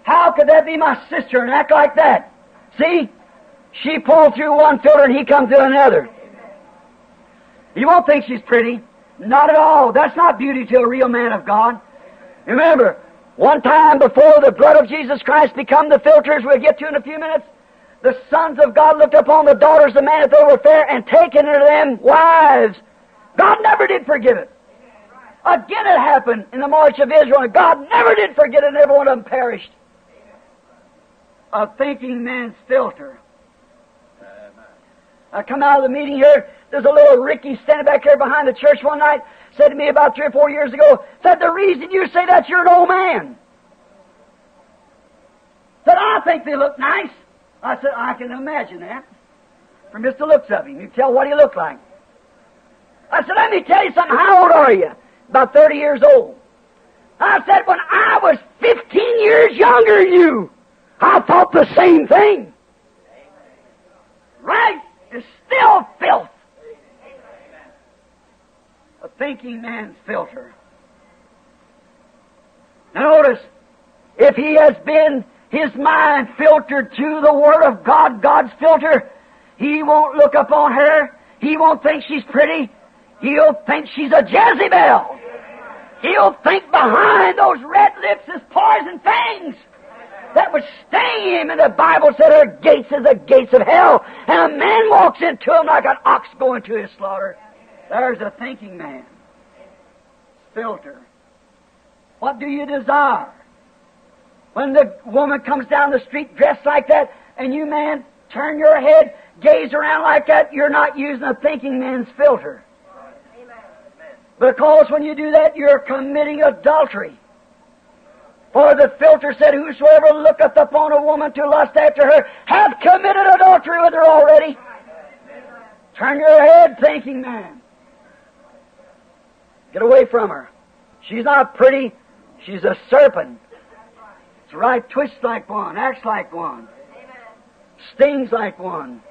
How could that be my sister and act like that? See? She pulled through one filter and he comes through another. You won't think she's pretty. Not at all. That's not beauty to a real man of God. Remember, one time before the blood of Jesus Christ become the filters we'll get to in a few minutes, the sons of God looked upon the daughters of man if they were fair and taken unto them wives God never did forgive it. Again it happened in the march of Israel, and God never did forget it, and every one of them perished. A thinking man's filter. I come out of the meeting here, there's a little Ricky standing back here behind the church one night, said to me about three or four years ago, said, the reason you say that, you're an old man. Said, I think they look nice. I said, I can imagine that. From just the looks of him. You tell what he looked like. I said, let me tell you something. How old are you? About 30 years old. I said, when I was 15 years younger than you, I thought the same thing. Right is still filth. A thinking man's filter. Now notice, if he has been his mind filtered to the Word of God, God's filter, he won't look upon her. He won't think she's pretty. He'll think she's a Jezebel. He'll think behind those red lips is poison things that would sting him. And the Bible said her gates is the gates of hell. And a man walks into them like an ox going to his slaughter. There's a thinking man. Filter. What do you desire? When the woman comes down the street dressed like that, and you, man, turn your head, gaze around like that, you're not using a thinking man's filter. Because when you do that, you're committing adultery. For the filter said, Whosoever looketh upon a woman to lust after her hath committed adultery with her already. Turn your head, thinking man. Get away from her. She's not pretty, she's a serpent. It's right, twists like one, acts like one, stings like one.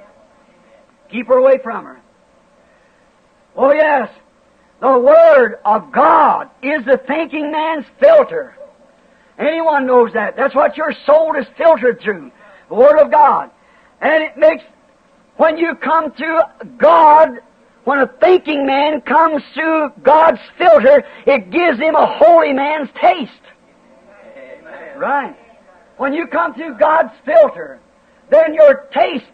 Keep her away from her. Oh, yes, the Word of God is the thinking man's filter. Anyone knows that. That's what your soul is filtered through. The Word of God. And it makes, when you come to God, when a thinking man comes through God's filter, it gives him a holy man's taste. Amen. Right. When you come through God's filter, then your taste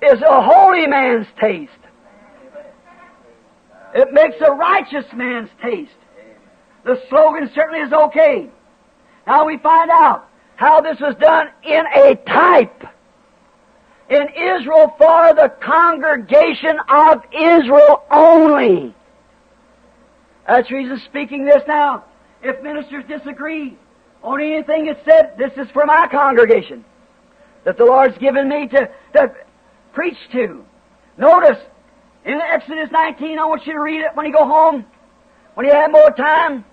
is a holy man's taste. It makes a righteous man's taste. The slogan certainly is okay. Now we find out how this was done in a type. In Israel for the congregation of Israel only. That's the reason speaking this now. If ministers disagree on anything that's said, this is for my congregation that the Lord's given me to, to preach to. Notice, in Exodus 19, I want you to read it when you go home, when you have more time.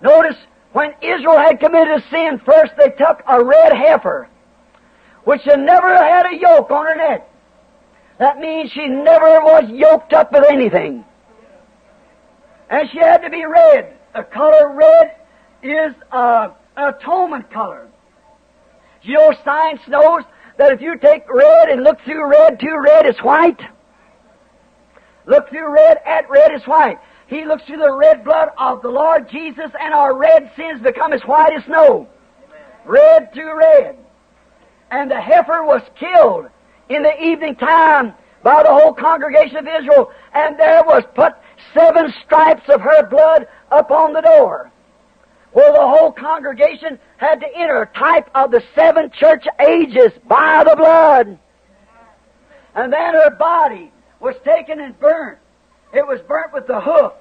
Notice when Israel had committed a sin, first they took a red heifer, which never had a yoke on her neck. That means she never was yoked up with anything. And she had to be red. The color red is a, an atonement color. You know, science knows that if you take red and look through red to red, it's white. Look through red at red, it's white. He looks through the red blood of the Lord Jesus, and our red sins become as white as snow. Red to red. And the heifer was killed in the evening time by the whole congregation of Israel, and there was put seven stripes of her blood upon the door, Well, the whole congregation had to enter, a type of the seven church ages by the blood. And then her body was taken and burnt. It was burnt with the hoof,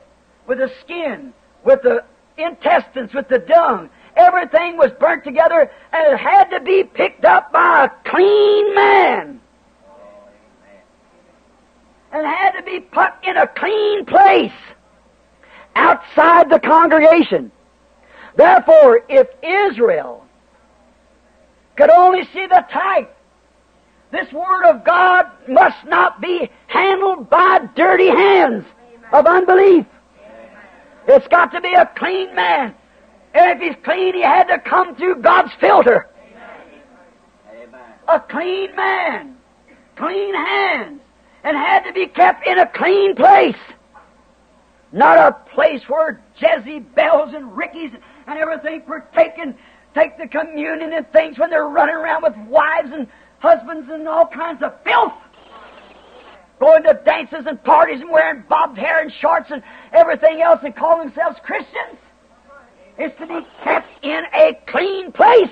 with the skin, with the intestines, with the dung. Everything was burnt together, and it had to be picked up by a clean man. And had to be put in a clean place outside the congregation. Therefore, if Israel could only see the type this Word of God must not be handled by dirty hands of unbelief. It's got to be a clean man. And if he's clean, he had to come through God's filter. A clean man, clean hands, and had to be kept in a clean place. Not a place where Jezebels and Rickies and everything partake and take the communion and things when they're running around with wives and husbands and all kinds of filth. Going to dances and parties and wearing bobbed hair and shorts and everything else and call themselves Christians. It's to be kept in a clean place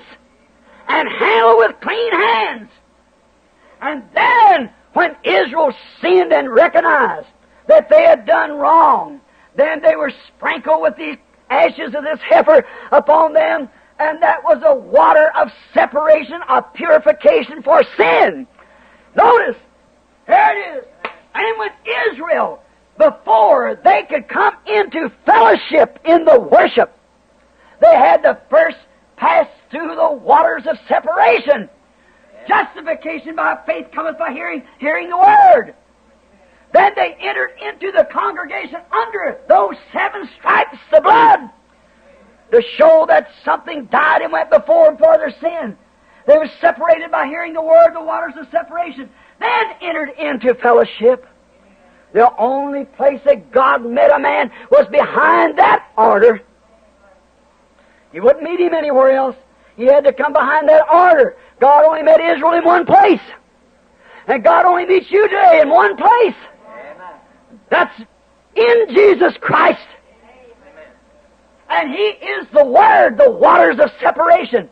and handled with clean hands. And then, when Israel sinned and recognized that they had done wrong, then they were sprinkled with the ashes of this heifer upon them and that was a water of separation, of purification for sin. Notice, here it is. And with Israel, before they could come into fellowship in the worship, they had to first pass through the waters of separation. Justification by faith cometh by hearing, hearing the word. Then they entered into the congregation under those seven stripes of blood to show that something died and went before for their sin. They were separated by hearing the word, the waters of separation, then entered into fellowship. The only place that God met a man was behind that altar. He wouldn't meet him anywhere else. He had to come behind that altar. God only met Israel in one place. And God only meets you today in one place. That's in Jesus Christ. And He is the Word, the waters of separation.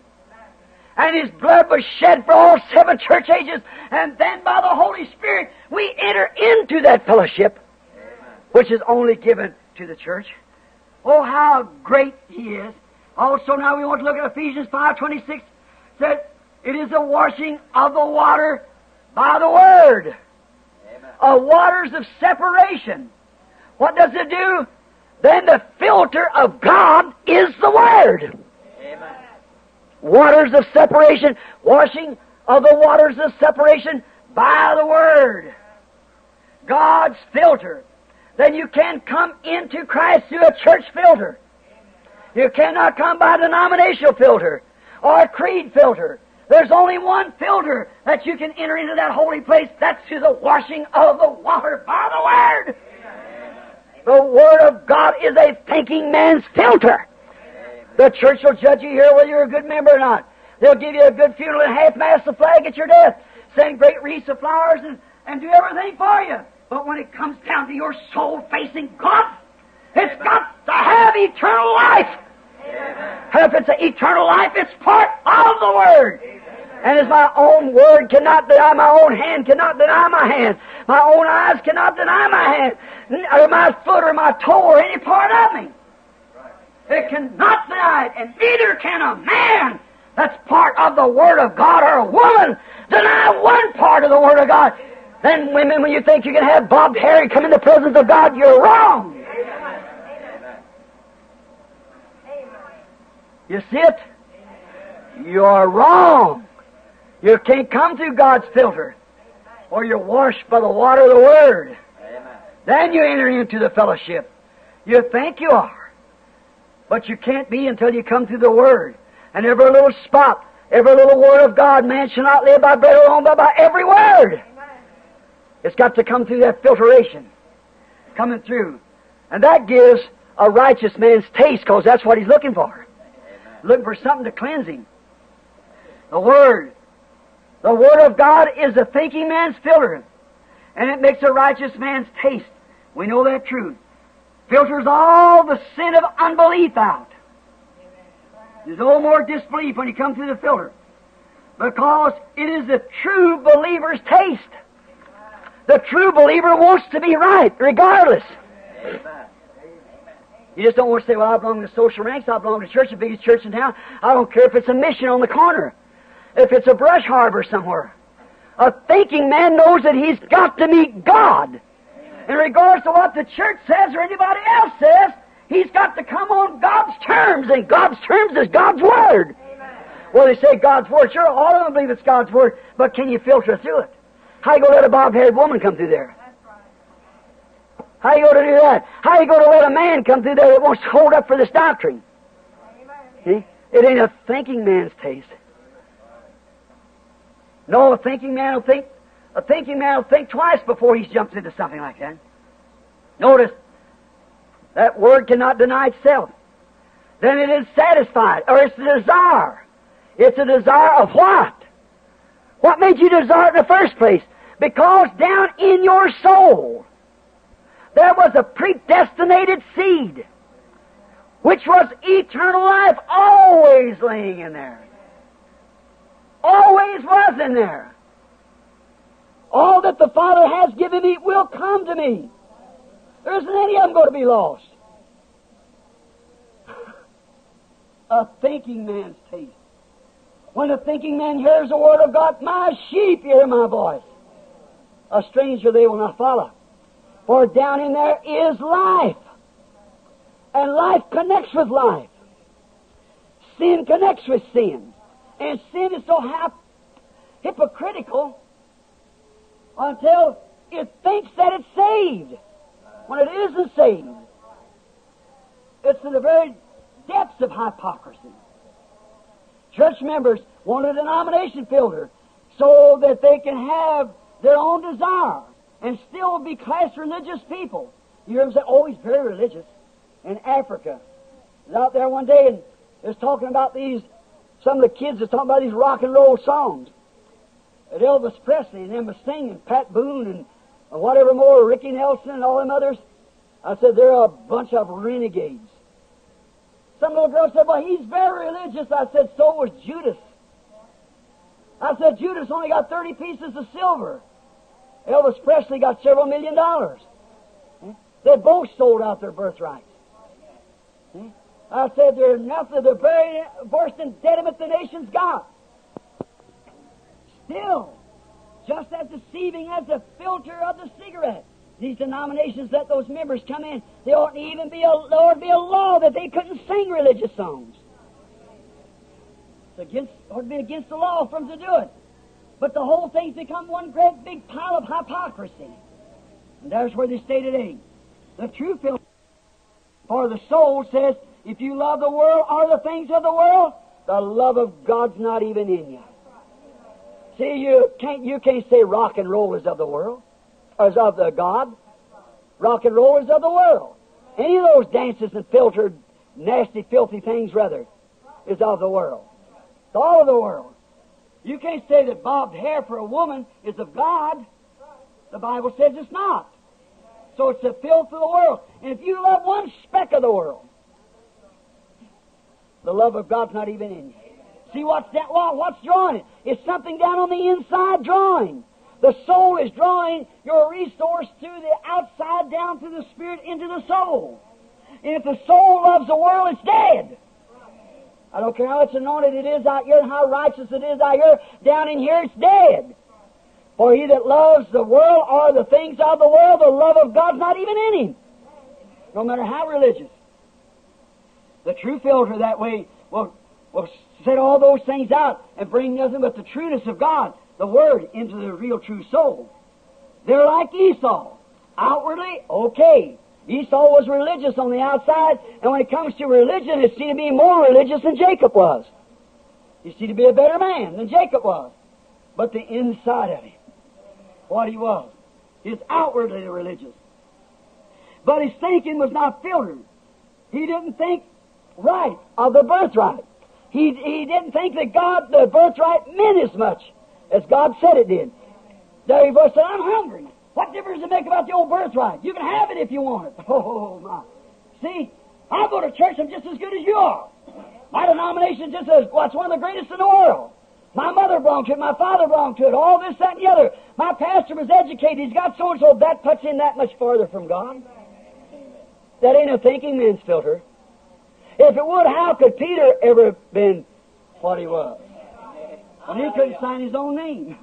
And His blood was shed for all seven church ages. And then by the Holy Spirit, we enter into that fellowship, which is only given to the church. Oh, how great He is. Also, now we want to look at Ephesians 5.26. Said, it is the washing of the water by the Word. A waters of separation. What does it do? then the filter of God is the Word. Amen. Waters of separation, washing of the waters of separation by the Word. God's filter. Then you can come into Christ through a church filter. You cannot come by denominational filter or creed filter. There's only one filter that you can enter into that holy place. That's through the washing of the water by the Word. The Word of God is a thinking man's filter. The church will judge you here whether you're a good member or not. They'll give you a good funeral and half mast the flag at your death, send great wreaths of flowers and, and do everything for you. But when it comes down to your soul facing God, it's got to have eternal life. And if it's an eternal life, it's part of the Word. And as my own word cannot deny, my own hand cannot deny my hand. My own eyes cannot deny my hand, or my foot, or my toe, or any part of me. It cannot deny it, and neither can a man that's part of the Word of God or a woman deny one part of the Word of God. Then, women, when you think you can have bobbed hair and come in the presence of God, you're wrong. You see it? You are wrong. You can't come through God's filter, or you're washed by the water of the Word. Then you enter into the fellowship. You think you are, but you can't be until you come through the Word. And every little spot, every little word of God, man shall not live by bread alone, but by every word. It's got to come through that filtration, coming through. And that gives a righteous man's taste, because that's what he's looking for. Looking for something to cleanse him. The Word. The Word of God is a thinking man's filter, and it makes a righteous man's taste. We know that truth. Filters all the sin of unbelief out. There's no more disbelief when you come through the filter. Because it is the true believer's taste. The true believer wants to be right, regardless. You just don't want to say, well, I belong to social ranks, I belong to church, the biggest church in town. I don't care if it's a mission on the corner, if it's a brush harbor somewhere. A thinking man knows that he's got to meet God. In regards to what the church says or anybody else says, he's got to come on God's terms, and God's terms is God's Word. Well, they say God's Word. Sure, all of them believe it's God's Word, but can you filter through it? How you going to let a bob-haired woman come through there? How you going to do that? How you going to let a man come through there that wants to hold up for this doctrine? See? It ain't a thinking man's taste. No, a thinking man will think a thinking man will think twice before he jumps into something like that. Notice that word cannot deny itself. Then it is satisfied, or it's a desire. It's a desire of what? What made you desire it in the first place? Because down in your soul there was a predestinated seed, which was eternal life, always laying in there. Always was in there. All that the Father has given me will come to me. There isn't any of them going to be lost. a thinking man's taste. When a thinking man hears the word of God, my sheep hear my voice. A stranger they will not follow. For down in there is life. And life connects with life. Sin connects with sin. And sin is so hap- hypocritical until it thinks that it's saved when it isn't saved. It's in the very depths of hypocrisy. Church members want a denomination filter so that they can have their own desire and still be classed religious people. You hear them say, oh, he's very religious. In Africa, I was out there one day and was talking about these, some of the kids was talking about these rock and roll songs. And Elvis Presley and them was singing, Pat Boone and whatever more, Ricky Nelson and all them others. I said, they're a bunch of renegades. Some little girl said, well, he's very religious. I said, so was Judas. I said, Judas only got 30 pieces of silver. Elvis Presley got several million dollars. Hmm? They both sold out their birthrights. Hmm? I said they're nothing, the very worst indebtedness the nation's got. Still, just as deceiving as the filter of the cigarette. These denominations let those members come in. There ought to even be a, there ought to be a law that they couldn't sing religious songs. It's against, ought to be against the law for them to do it. But the whole thing's become one great big pile of hypocrisy. And that's where they stay today. The true filter for the soul says, if you love the world or the things of the world, the love of God's not even in you. See, you can't you can't say rock and roll is of the world, or is of the God. Rock and roll is of the world. Any of those dances and filtered, nasty, filthy things, rather, is of the world. It's all of the world. You can't say that bobbed hair for a woman is of God. The Bible says it's not. So it's the filth of the world. And if you love one speck of the world, the love of God's not even in you. See what's that? What's drawing it? It's something down on the inside drawing. The soul is drawing your resource through the outside down through the spirit into the soul. And if the soul loves the world, it's dead. I don't care how much anointed it is out here and how righteous it is out here. Down in here, it's dead. For he that loves the world or the things of the world, the love of God's not even in him. No matter how religious. The true filter that way will, will set all those things out and bring nothing but the trueness of God, the Word, into the real true soul. They're like Esau. Outwardly, okay. Esau was religious on the outside, and when it comes to religion, he seemed to be more religious than Jacob was. He seemed to be a better man than Jacob was. But the inside of him, what he was, is outwardly religious. But his thinking was not filtered. He didn't think right of the birthright. He, he didn't think that God, the birthright, meant as much as God said it did. There he was said, I'm hungry. What difference does it make about the old birthright? You can have it if you want it. Oh, my. See, I go to church, I'm just as good as you are. My denomination just says, well, it's one of the greatest in the world. My mother belonged to it, my father belonged to it, all this, that, and the other. My pastor was educated, he's got so and so, that puts him that much farther from God. That ain't a thinking man's filter. If it would, how could Peter ever have been what he was? When he couldn't sign his own name.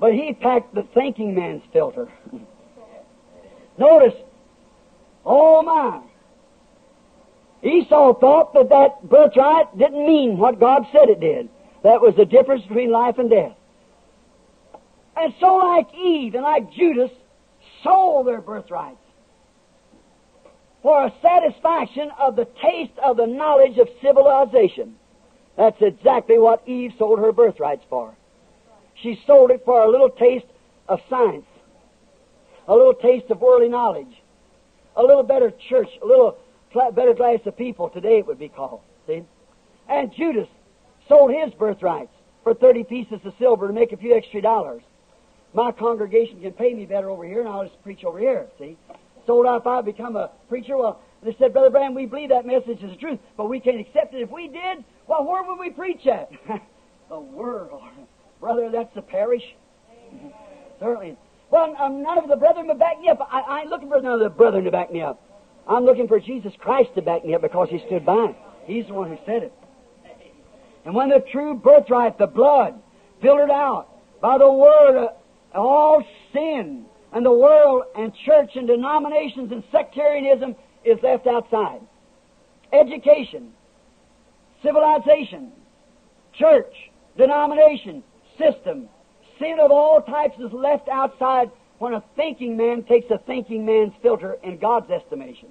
But he packed the thinking man's filter. Notice, oh my. Esau thought that that birthright didn't mean what God said it did. That was the difference between life and death. And so, like Eve and like Judas, sold their birthrights for a satisfaction of the taste of the knowledge of civilization. That's exactly what Eve sold her birthrights for. She sold it for a little taste of science, a little taste of worldly knowledge, a little better church, a little better class of people, today it would be called. See? And Judas sold his birthrights for 30 pieces of silver to make a few extra dollars. My congregation can pay me better over here, and I'll just preach over here, see? Sold out if I become a preacher. Well, they said, Brother Branham, we believe that message is the truth, but we can't accept it. If we did, well, where would we preach at? the world. Brother, that's the parish. Certainly. Well, none of the brethren to back me up. I, I ain't looking for none of the brethren to back me up. I'm looking for Jesus Christ to back me up because He stood by. He's the one who said it. And when the true birthright, the blood, filtered out by the word all sin and the world and church and denominations and sectarianism is left outside. Education, civilization, church, denomination, system, sin of all types is left outside when a thinking man takes a thinking man's filter in God's estimation.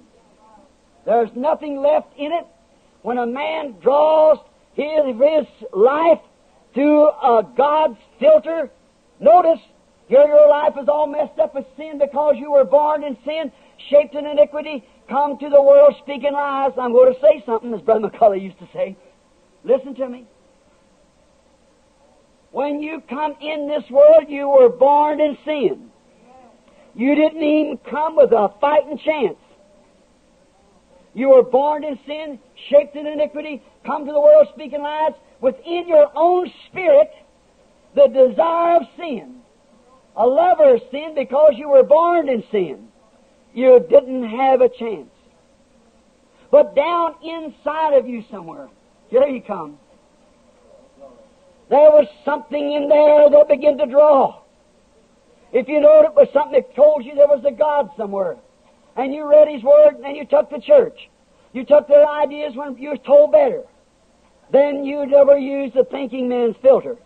There's nothing left in it when a man draws his, his life through a God's filter. Notice, here your life is all messed up with sin because you were born in sin, shaped in iniquity, come to the world speaking lies. I'm going to say something, as Brother McCullough used to say. Listen to me. When you come in this world, you were born in sin. You didn't even come with a fighting chance. You were born in sin, shaped in iniquity, come to the world speaking lies. Within your own spirit, the desire of sin, a lover of sin because you were born in sin. You didn't have a chance. But down inside of you somewhere, here you come. There was something in there that began to draw. If you know it was something that told you there was a God somewhere, and you read His Word, and you took the church, you took their ideas when you were told better, then you never use the thinking man's filter.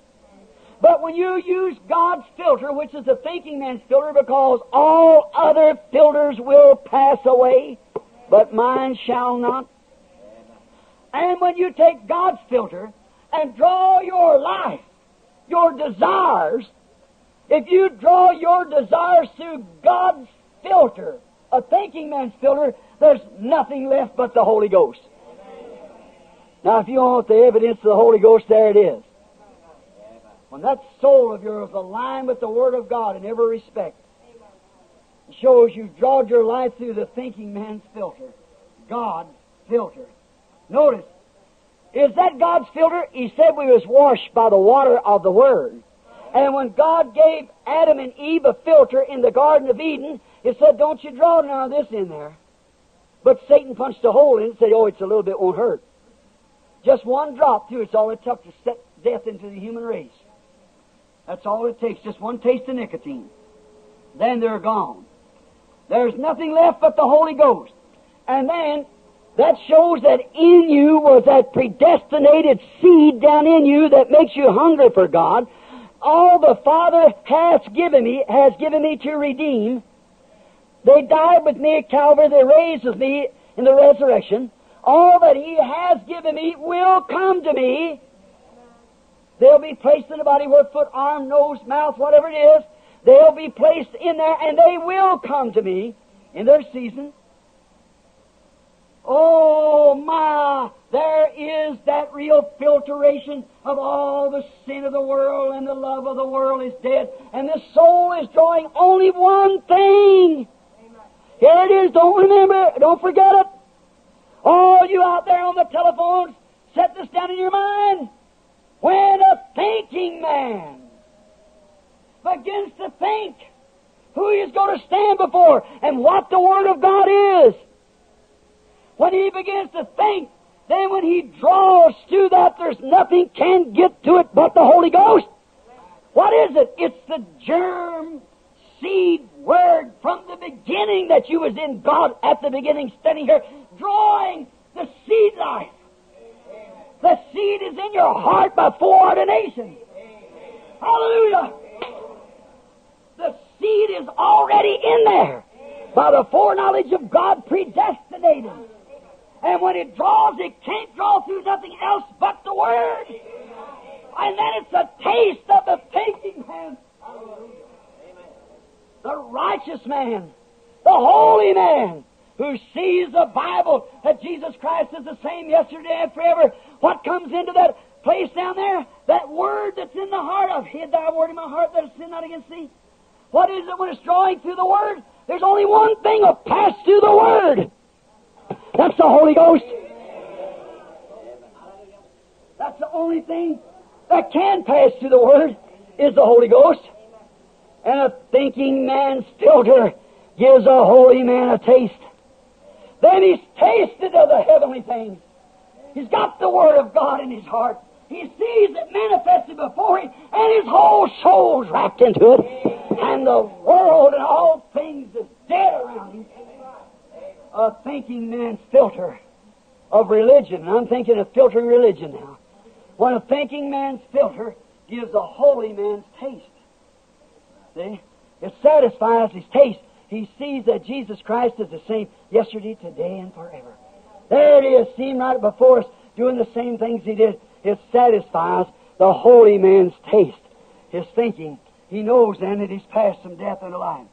But when you use God's filter, which is the thinking man's filter, because all other filters will pass away, but mine shall not. And when you take God's filter and draw your life, your desires, if you draw your desires through God's filter, a thinking man's filter, there's nothing left but the Holy Ghost. Now, if you want the evidence of the Holy Ghost, there it is. When that soul of yours is aligned with the Word of God in every respect, it shows you've drawn your life through the thinking man's filter. God's filter. Notice, is that God's filter? He said we was washed by the water of the Word. And when God gave Adam and Eve a filter in the Garden of Eden, He said, don't you draw none of this in there. But Satan punched a hole in it and said, oh, it's a little bit, won't hurt. Just one drop through, it's all it took to set death into the human race. That's all it takes, just one taste of nicotine. Then they're gone. There's nothing left but the Holy Ghost. And then That shows that in you was that predestinated seed down in you that makes you hungry for God. All the Father has given me, has given me to redeem. They died with me at Calvary, they raised with me in the resurrection. All that He has given me will come to me. They'll be placed in the body where foot, arm, nose, mouth, whatever it is. They'll be placed in there and they will come to me in their season. Oh my, there is that real filtration of all the sin of the world and the love of the world is dead. And the soul is drawing only one thing. Here it is, don't remember, it, don't forget it. All you out there on the telephones, set this down in your mind. When a thinking man begins to think who he is going to stand before and what the Word of God is, when he begins to think, then when he draws to that, there's nothing can get to it but the Holy Ghost. What is it? It's the germ seed word from the beginning that you was in God at the beginning, standing here, drawing the seed life. The seed is in your heart by foreordination. Hallelujah. The seed is already in there by the foreknowledge of God predestinated. And when it draws, it can't draw through nothing else but the Word. And then it's a taste of the thinking man. The righteous man. The holy man who sees the Bible that Jesus Christ is the same yesterday and forever. What comes into that place down there? That word that's in the heart. I've hid thy word in my heart that I sin not against thee. What is it when it's drawing through the word? There's only one thing will pass through the word. That's the Holy Ghost. That's the only thing that can pass through the Word is the Holy Ghost. And a thinking man's filter gives a holy man a taste. Then he's tasted of the heavenly things. He's got the Word of God in his heart. He sees it manifested before him, and his whole soul's wrapped into it. And the world and all things is dead around him a thinking man's filter of religion. I'm thinking of filtering religion now. When a thinking man's filter gives a holy man's taste. See? It satisfies his taste. He sees that Jesus Christ is the same yesterday, today, and forever. There it is, seen right before us, doing the same things he did. It satisfies the holy man's taste, his thinking. He knows then that he's passed from death into life.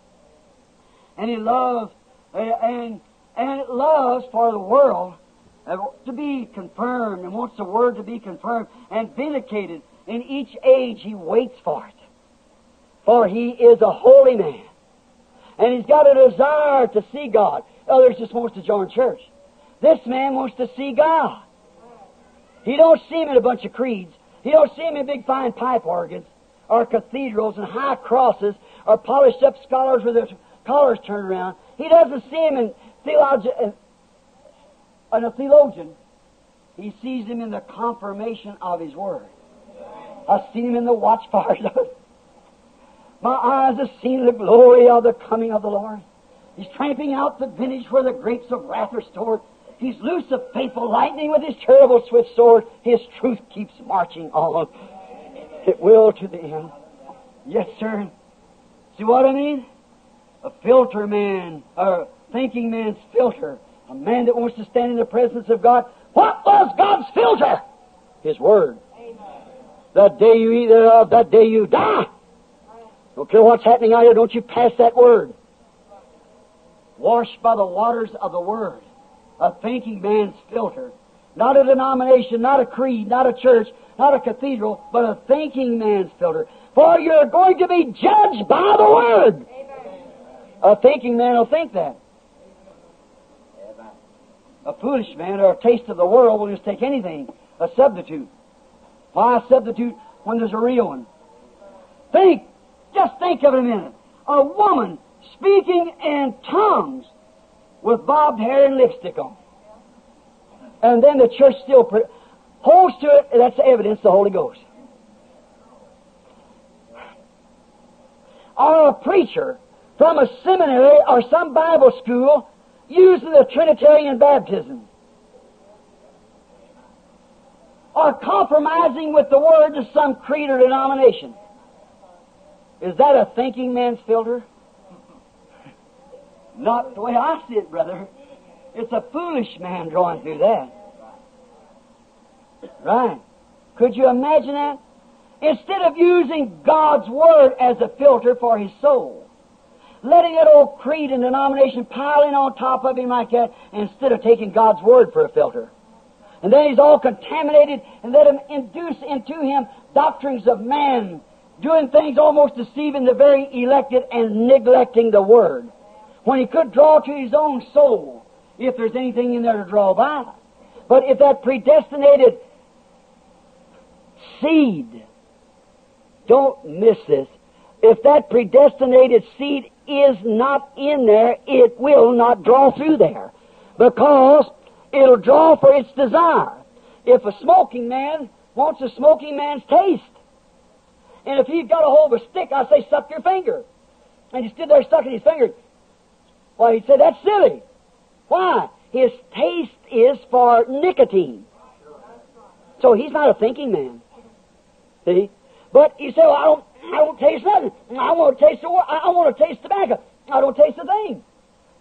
And he loves, and and it loves for the world uh, to be confirmed and wants the Word to be confirmed and vindicated. In each age, he waits for it. For he is a holy man. And he's got a desire to see God. Others just wants to join church. This man wants to see God. He don't see him in a bunch of creeds. He don't see him in big fine pipe organs or cathedrals and high crosses or polished up scholars with their collars turned around. He doesn't see him in theologian, uh, and a theologian, he sees him in the confirmation of his word. I've seen him in the watchfires. My eyes have seen the glory of the coming of the Lord. He's tramping out the vintage where the grapes of wrath are stored. He's loose of faithful lightning with his terrible swift sword. His truth keeps marching on. It will to the end. Yes, sir. See what I mean? A filter man, or thinking man's filter, a man that wants to stand in the presence of God. What was God's filter? His Word. Amen. The day you eat thereof, that day you die. Don't care what's happening out here, don't you pass that Word. Washed by the waters of the Word. A thinking man's filter. Not a denomination, not a creed, not a church, not a cathedral, but a thinking man's filter. For you're going to be judged by the Word. Amen. A thinking man will think that. A foolish man or a taste of the world will just take anything, a substitute. Why a substitute when there's a real one? Think, just think of it a minute. A woman speaking in tongues with bobbed hair and lipstick on. And then the church still pre- holds to it, that's evidence the Holy Ghost. Or a preacher from a seminary or some Bible school using the Trinitarian baptism or compromising with the word of some creed or denomination. Is that a thinking man's filter? Not the way I see it, brother. It's a foolish man drawing through that. Right. Could you imagine that? Instead of using God's Word as a filter for his soul, letting that old creed and denomination piling on top of him like that, instead of taking God's Word for a filter. And then he's all contaminated and let him induce into him doctrines of man, doing things almost deceiving the very elected and neglecting the Word. When he could draw to his own soul, if there's anything in there to draw by. But if that predestinated seed don't miss this. If that predestinated seed is not in there, it will not draw through there. Because it'll draw for its desire. If a smoking man wants a smoking man's taste, and if he's got a hold of a stick, I say, suck your finger. And he stood there sucking his finger. Why, he'd say, that's silly. Why? His taste is for nicotine. So he's not a thinking man. See? But you say, well, I don't, I don't taste nothing. I want to taste the, I want to taste tobacco. I don't taste a thing.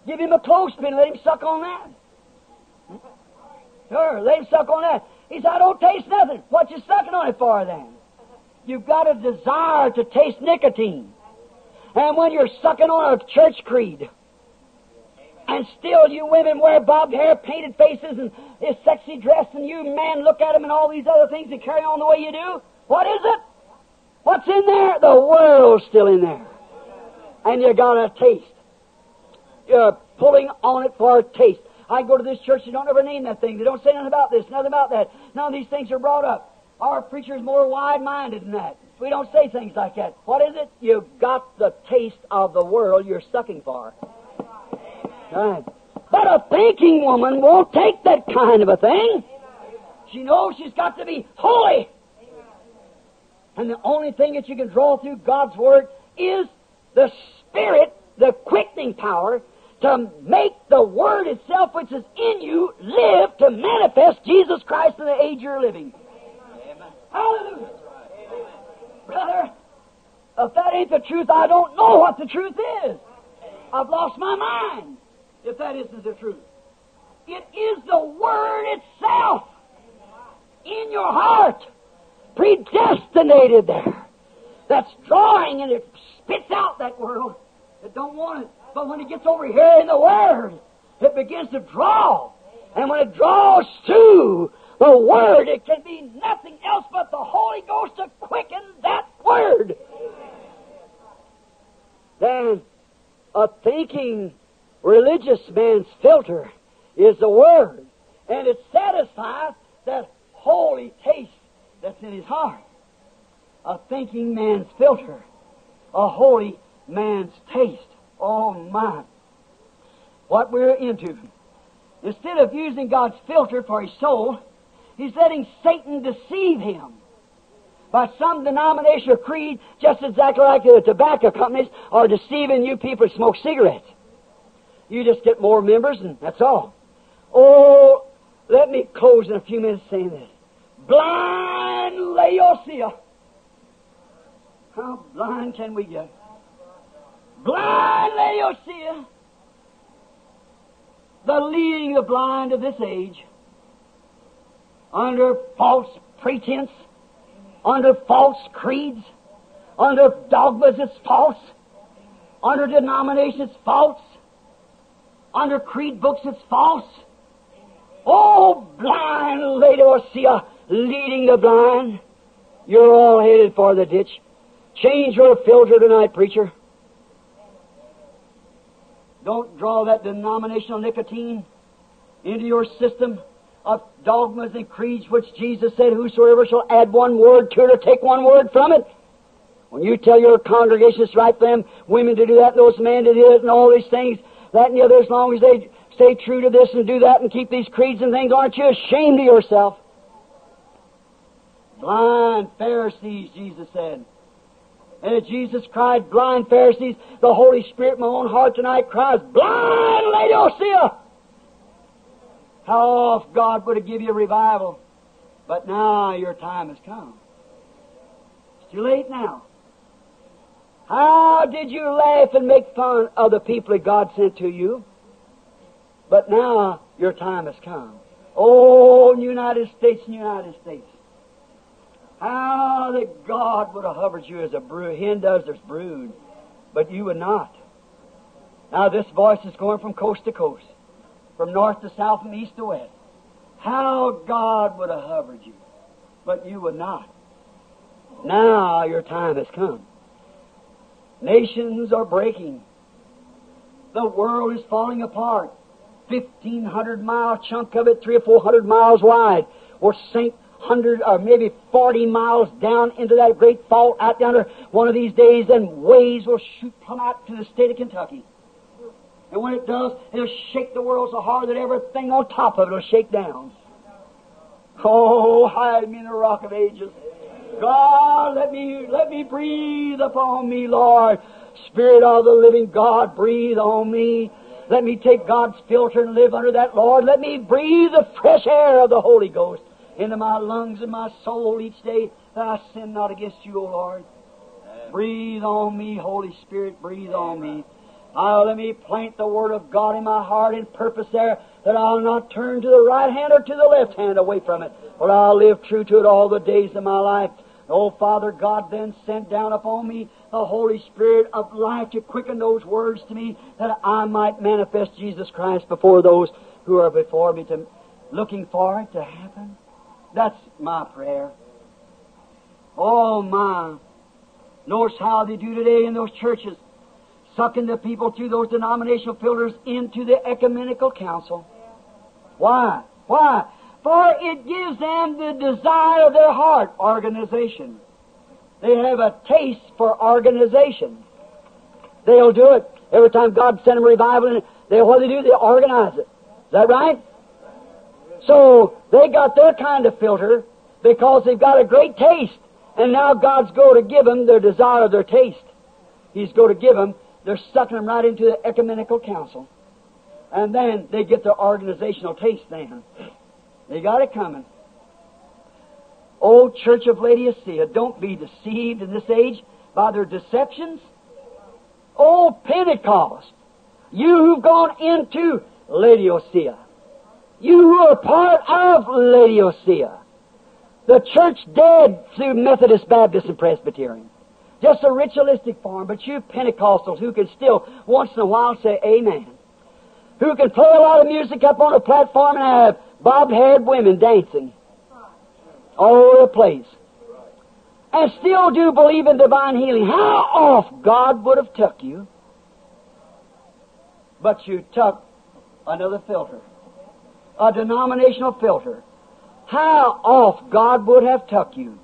Give him a clothespin, let him suck on that. Sure, let him suck on that. He said, I don't taste nothing. What you sucking on it for then? You've got a desire to taste nicotine. And when you're sucking on a church creed, and still you women wear bobbed hair, painted faces, and is sexy dressed, and you men look at them and all these other things and carry on the way you do, what is it? What's in there? The world's still in there. And you got a taste. You're pulling on it for a taste. I go to this church, they don't ever name that thing. They don't say nothing about this, nothing about that. None of these things are brought up. Our preacher's more wide-minded than that. We don't say things like that. What is it? You've got the taste of the world you're sucking for. Right. But a thinking woman won't take that kind of a thing. She knows she's got to be holy. And the only thing that you can draw through God's Word is the Spirit, the quickening power, to make the Word itself, which is in you, live to manifest Jesus Christ in the age you're living. Amen. Hallelujah. Brother, if that ain't the truth, I don't know what the truth is. I've lost my mind if that isn't the truth. It is the Word itself in your heart predestinated there. That's drawing and it spits out that world. that don't want it. But when it gets over here in the Word, it begins to draw. And when it draws to the Word, it can be nothing else but the Holy Ghost to quicken that Word. Then a thinking religious man's filter is the Word. And it satisfies that holy taste that's in his heart. A thinking man's filter. A holy man's taste. Oh my. What we're into. Instead of using God's filter for his soul, he's letting Satan deceive him by some denomination or creed, just exactly like the tobacco companies are deceiving you people who smoke cigarettes. You just get more members, and that's all. Oh, let me close in a few minutes saying this. Blind Laodicea. How blind can we get? Blind Laodicea. The leading the blind of this age. Under false pretense. Under false creeds. Under dogmas it's false. Under denominations false. Under creed books it's false. Oh, blind Laodicea leading the blind. You're all headed for the ditch. Change your filter tonight, preacher. Don't draw that denominational nicotine into your system of dogmas and creeds which Jesus said, Whosoever shall add one word to it or take one word from it. When you tell your congregation right them women to do that, those men to do it, and all these things, that and the other, as long as they stay true to this and do that and keep these creeds and things, aren't you ashamed of yourself? Blind Pharisees, Jesus said. And Jesus cried, blind Pharisees, the Holy Spirit my own heart tonight cries, blind Laodicea! How oft God would have given you a revival But now your time has come. It's too late now. How did you laugh and make fun of the people that God sent to you? But now your time has come. Oh, United States United States. How that God would have hovered you as a brood, hen does there's brood, but you would not. Now this voice is going from coast to coast, from north to south, from east to west. How God would have hovered you, but you would not. Now your time has come. Nations are breaking. The world is falling apart. 1,500 mile chunk of it, three or four hundred miles wide, will sink hundred or maybe 40 miles down into that great fault out yonder one of these days, and waves will shoot plumb out to the state of Kentucky. And when it does, it'll shake the world so hard that everything on top of it will shake down. Oh, hide me in the rock of ages. God, let me let me breathe upon me, Lord. Spirit of the living God, breathe on me. Let me take God's filter and live under that, Lord. Let me breathe the fresh air of the Holy Ghost into my lungs and my soul each day that I sin not against you, O Lord. Breathe on me, Holy Spirit, breathe on me. Oh, let me plant the Word of God in my heart and purpose there that I'll not turn to the right hand or to the left hand away from it, but I'll live true to it all the days of my life. Oh, Father God then sent down upon me the Holy Spirit of life to quicken those words to me that I might manifest Jesus Christ before those who are before me to looking for it to happen. That's my prayer. Oh my. Notice how they do today in those churches, sucking the people through those denominational filters into the ecumenical council. Why? Why? For it gives them the desire of their heart, organization. They have a taste for organization. They'll do it. Every time God sends them a revival, they, what do they do? They organize it. Is that right? So they got their kind of filter because they've got a great taste. And now God's going to give them their desire their taste. He's going to give them, they're sucking them right into the ecumenical council. And then they get their organizational taste then. They got it coming. Old Church of Laodicea, don't be deceived in this age by their deceptions. Oh, Pentecost, you who've gone into Laodicea, you who are part of Laodicea, the church dead through Methodist, Baptist, and Presbyterian. Just a ritualistic form, but you Pentecostals who can still once in a while say Amen. Who can play a lot of music up on a platform and have bobbed haired women dancing all over the place. And still do believe in divine healing. How off God would have took you, but you took another filter, a denominational filter. How off God would have took you.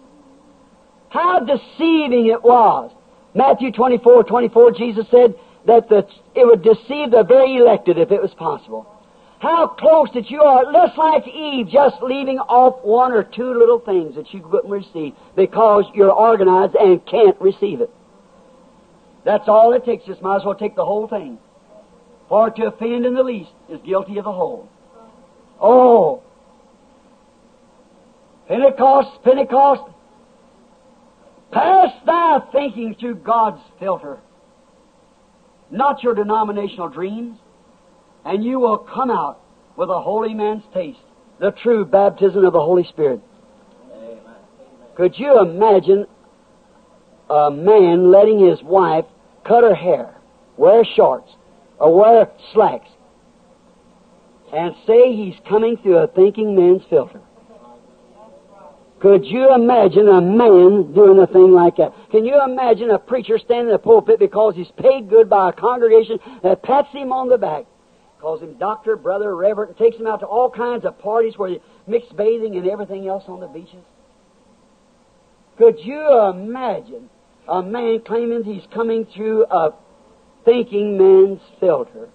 How deceiving it was. Matthew 24, 24, Jesus said that the, it would deceive the very elected if it was possible. How close that you are, just like Eve, just leaving off one or two little things that you couldn't receive because you're organized and can't receive it. That's all it takes. Just might as well take the whole thing. For to offend in the least is guilty of the whole. Oh, Pentecost, Pentecost, pass thy thinking through God's filter, not your denominational dreams, and you will come out with a holy man's taste, the true baptism of the Holy Spirit. Could you imagine a man letting his wife cut her hair, wear shorts, or wear slacks, and say he's coming through a thinking man's filter? Could you imagine a man doing a thing like that? Can you imagine a preacher standing in the pulpit because he's paid good by a congregation that pats him on the back, calls him doctor, brother, reverend, and takes him out to all kinds of parties where they mix bathing and everything else on the beaches? Could you imagine a man claiming he's coming through a thinking man's filter?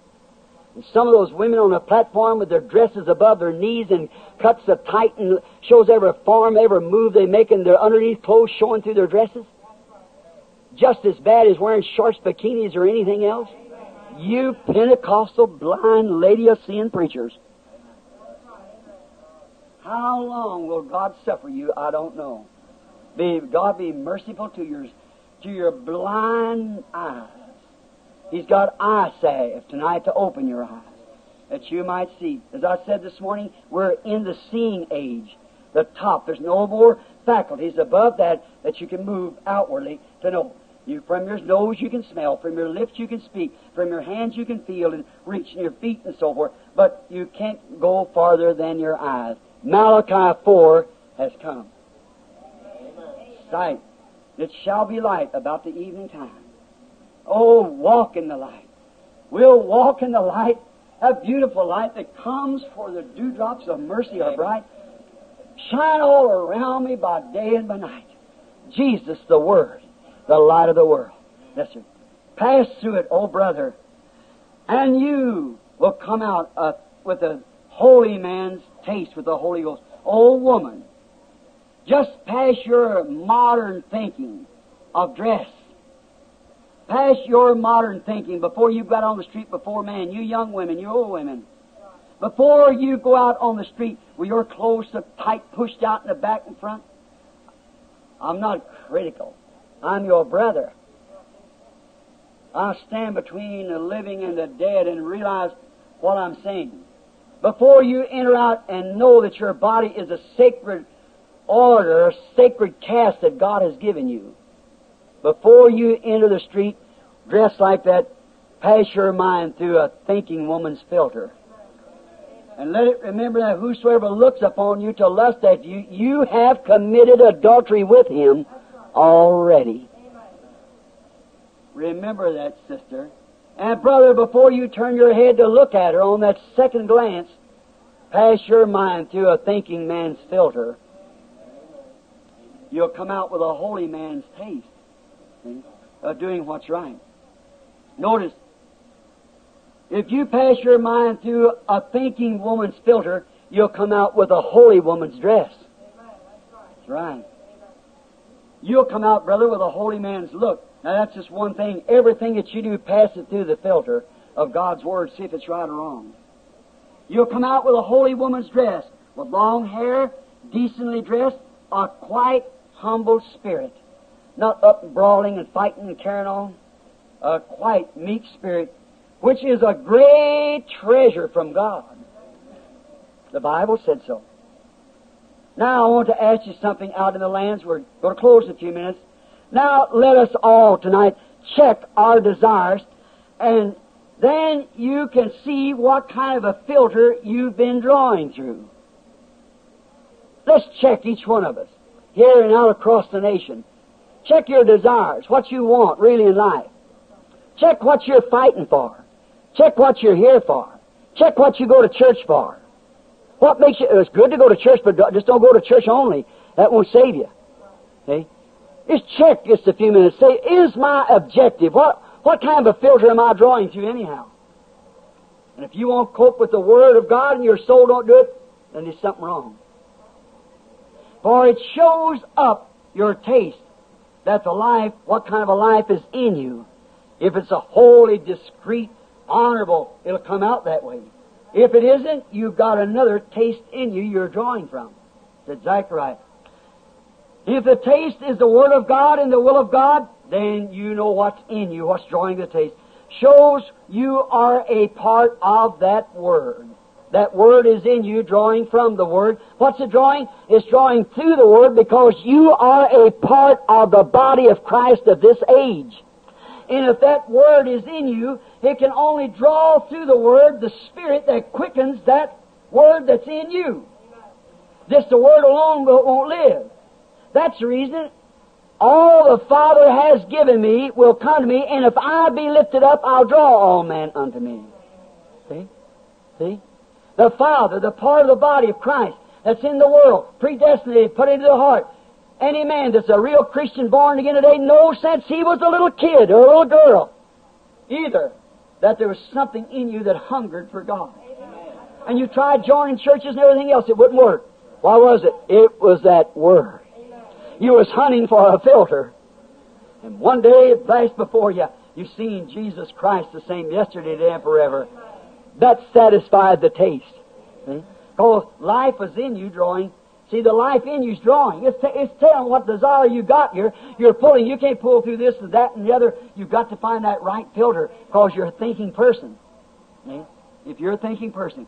Some of those women on the platform with their dresses above their knees and cuts so tight and shows every form, every move they make, and their underneath clothes showing through their dresses. Just as bad as wearing shorts, bikinis, or anything else. You Pentecostal blind Laodicean preachers. How long will God suffer you? I don't know. Be, God be merciful to your, to your blind eyes. He's got eye salve tonight to open your eyes that you might see. As I said this morning, we're in the seeing age. The top. There's no more faculties above that that you can move outwardly to know. You, from your nose you can smell, from your lips you can speak, from your hands you can feel and reach, and your feet and so forth. But you can't go farther than your eyes. Malachi 4 has come. Sight. It shall be light about the evening time. Oh, walk in the light. We'll walk in the light, a beautiful light that comes for the dewdrops of mercy are bright. Shine all around me by day and by night. Jesus, the Word, the light of the world. Yes, sir. Pass through it, oh brother, and you will come out uh, with a holy man's taste with the Holy Ghost. Oh woman, just pass your modern thinking of dress. Pass your modern thinking before you got on the street before man, you young women, you old women. Before you go out on the street with your clothes so tight pushed out in the back and front, I'm not critical. I'm your brother. I stand between the living and the dead and realize what I'm saying. Before you enter out and know that your body is a sacred order, a sacred caste that God has given you, before you enter the street dressed like that, pass your mind through a thinking woman's filter. And let it remember that whosoever looks upon you to lust at you, you have committed adultery with him already. Remember that, sister. And brother, before you turn your head to look at her on that second glance, pass your mind through a thinking man's filter. You'll come out with a holy man's taste see, of doing what's right. Notice, if you pass your mind through a thinking woman's filter, you'll come out with a holy woman's dress. That's right. You'll come out, brother, with a holy man's look. Now that's just one thing. Everything that you do, pass it through the filter of God's Word, see if it's right or wrong. You'll come out with a holy woman's dress, with long hair, decently dressed, a quite humble spirit. Not up and brawling and fighting and carrying on. A quite meek spirit, which is a great treasure from God. The Bible said so. Now I want to ask you something out in the lands. We're going to close in a few minutes. Now let us all tonight check our desires and then you can see what kind of a filter you've been drawing through. Let's check each one of us, here and out across the nation. Check your desires, what you want really in life. Check what you're fighting for. Check what you're here for. Check what you go to church for. What makes you, it's good to go to church, but just don't go to church only. That won't save you. See? Just check just a few minutes. Say, is my objective, what, what kind of a filter am I drawing through anyhow? And if you won't cope with the Word of God and your soul don't do it, then there's something wrong. For it shows up your taste that the life, what kind of a life is in you. If it's a holy, discreet, honorable, it'll come out that way. If it isn't, you've got another taste in you you're drawing from. Said Zechariah. If the taste is the Word of God and the will of God, then you know what's in you, what's drawing the taste. Shows you are a part of that Word. That Word is in you, drawing from the Word. What's it drawing? It's drawing through the Word because you are a part of the body of Christ of this age. And if that Word is in you, it can only draw through the Word the Spirit that quickens that Word that's in you. Just the Word alone won't live. That's the reason all the Father has given me will come to me, and if I be lifted up, I'll draw all men unto me. See? See? The Father, the part of the body of Christ that's in the world, predestinated, put into the heart. Any man that's a real Christian born again today knows since he was a little kid or a little girl, either, that there was something in you that hungered for God. And you tried joining churches and everything else, it wouldn't work. Why was it? It was that Word. You was hunting for a filter. And one day it flashed before you. You've seen Jesus Christ the same yesterday, today, and forever. That satisfied the taste. See? Because life was in you drawing. See, the life in you's drawing. It's, t- it's telling what desire you got here. You're pulling. You can't pull through this and that and the other. You've got to find that right filter because you're a thinking person. If you're a thinking person,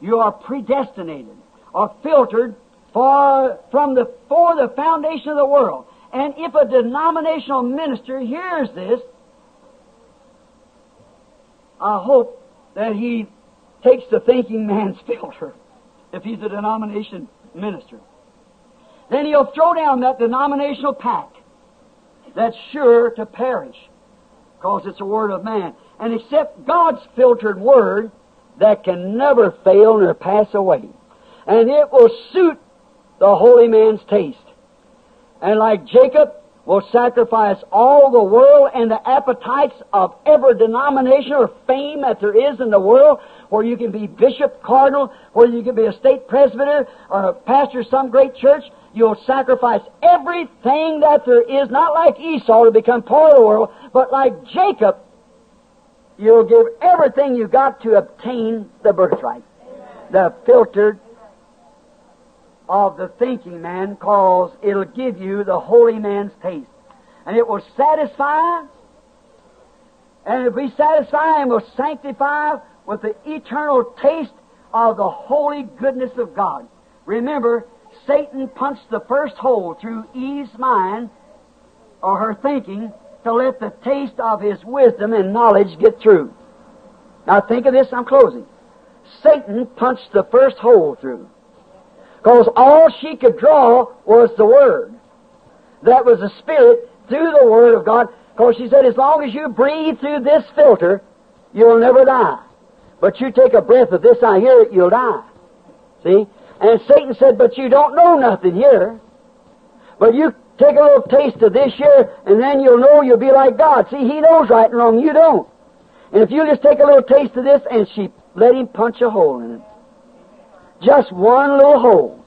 you are predestinated or filtered for from the for the foundation of the world. And if a denominational minister hears this, I hope that he takes the thinking man's filter if he's a denomination minister. Then he'll throw down that denominational pack that's sure to perish because it's a word of man. And accept God's filtered word that can never fail nor pass away. And it will suit the holy man's taste. And like Jacob will sacrifice all the world and the appetites of every denomination or fame that there is in the world, where you can be bishop, cardinal, where you can be a state presbyter or a pastor of some great church, you'll sacrifice everything that there is, not like Esau to become part of the world, but like Jacob, you'll give everything you've got to obtain the birthright. The filtered of the thinking man cause it'll give you the holy man's taste. And it will satisfy, and if we satisfy and will sanctify with the eternal taste of the holy goodness of God. Remember, Satan punched the first hole through Eve's mind or her thinking to let the taste of his wisdom and knowledge get through. Now think of this, I'm closing. Satan punched the first hole through. Because all she could draw was the Word. That was the Spirit through the Word of God. Because she said, as long as you breathe through this filter, you'll never die. But you take a breath of this I hear it, you'll die. See? And Satan said, but you don't know nothing here. But you take a little taste of this here, and then you'll know you'll be like God. See, He knows right and wrong, you don't. And if you just take a little taste of this, and she let him punch a hole in it. Just one little hole.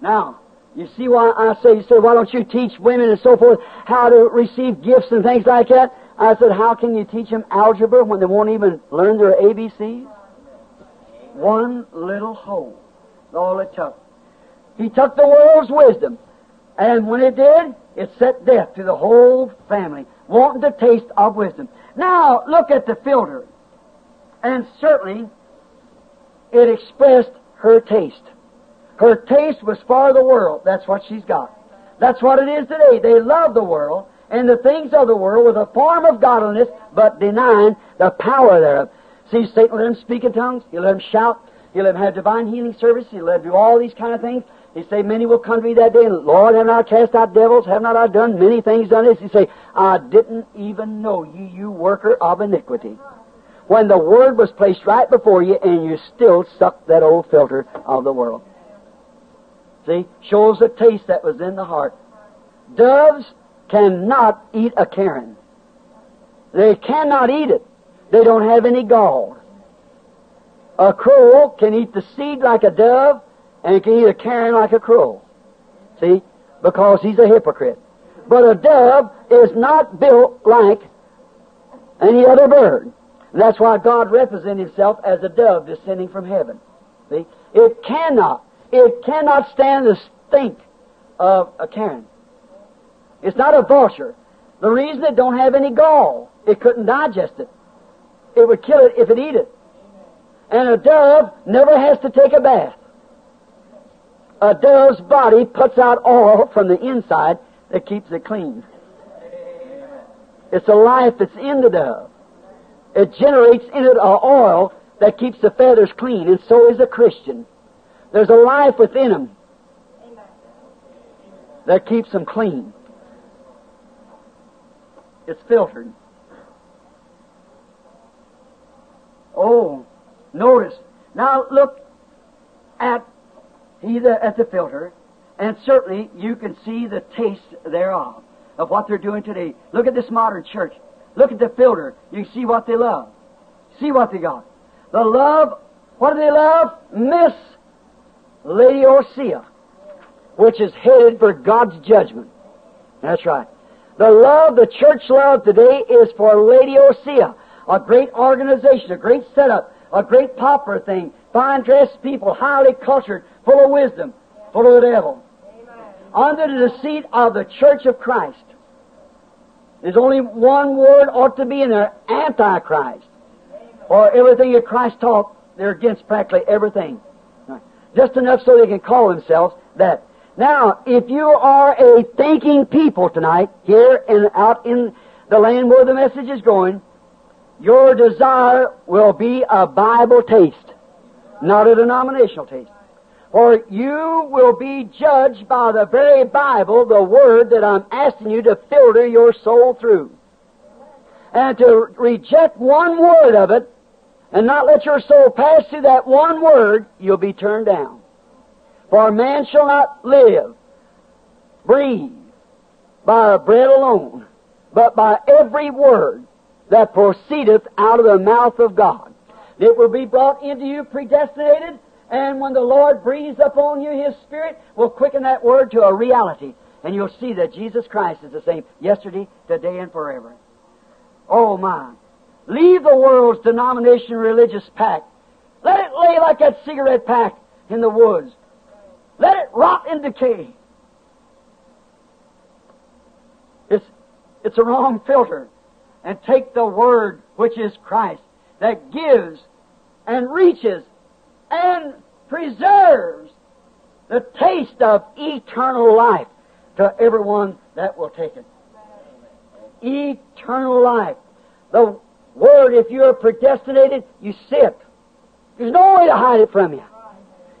Now, you see why I say, you say, why don't you teach women and so forth how to receive gifts and things like that? I said, how can you teach them algebra when they won't even learn their ABCs? One little hole. All it took. He took the world's wisdom, and when it did, it set death to the whole family, wanting the taste of wisdom. Now, look at the filter. And certainly, it expressed her taste. Her taste was for the world. That's what she's got. That's what it is today. They love the world and the things of the world with a form of godliness, but denying the power thereof. See, Satan let them speak in tongues. He let them shout. He let them have divine healing service. He let them do all these kind of things. He say, many will come to me that day, and Lord, have not I cast out devils? Have not I done many things done this? He say, I didn't even know you, you worker of iniquity. When the Word was placed right before you, and you still sucked that old filter of the world. See, shows the taste that was in the heart. Doves cannot eat a cairn. They cannot eat it. They don't have any gall. A crow can eat the seed like a dove, and can eat a cairn like a crow. See? Because he's a hypocrite. But a dove is not built like any other bird. That's why God represents himself as a dove descending from heaven. See? It cannot, it cannot stand the stink of a cairn. It's not a vulture. The reason it don't have any gall, it couldn't digest it. It would kill it if it eat it. And a dove never has to take a bath. A dove's body puts out oil from the inside that keeps it clean. It's a life that's in the dove. It generates in it an oil that keeps the feathers clean, and so is a Christian. There's a life within him that keeps them clean. It's filtered. Oh, notice. Now look at he the, at the filter, and certainly you can see the taste thereof of what they're doing today. Look at this modern church. Look at the filter. You see what they love. See what they got. The love, what do they love? Miss Lady Laodicea, which is headed for God's judgment. That's right. The love, the church love today is for Lady Laodicea, a great organization, a great setup a great popular thing, fine dressed people, highly cultured, full of wisdom, full of the devil. Under the deceit of the church of Christ. There's only one word ought to be in there, Antichrist. Or everything that Christ taught, they're against practically everything. Just enough so they can call themselves that. Now, if you are a thinking people tonight, here and out in the land where the message is going, your desire will be a Bible taste, not a denominational taste. For you will be judged by the very Bible, the Word that I'm asking you to filter your soul through. And to reject one word of it and not let your soul pass through that one word, you'll be turned down. For a man shall not live, breathe, by bread alone, but by every word that proceedeth out of the mouth of God. It will be brought into you predestinated, and when the Lord breathes upon you, His Spirit will quicken that word to a reality. And you'll see that Jesus Christ is the same yesterday, today, and forever. Oh my. Leave the world's denomination religious pack. Let it lay like that cigarette pack in the woods. Let it rot and decay. It's, it's a wrong filter. And take the Word, which is Christ, that gives and reaches and preserves the taste of eternal life to everyone that will take it. Eternal life. The Word, if you're predestinated, you see it. There's no way to hide it from you.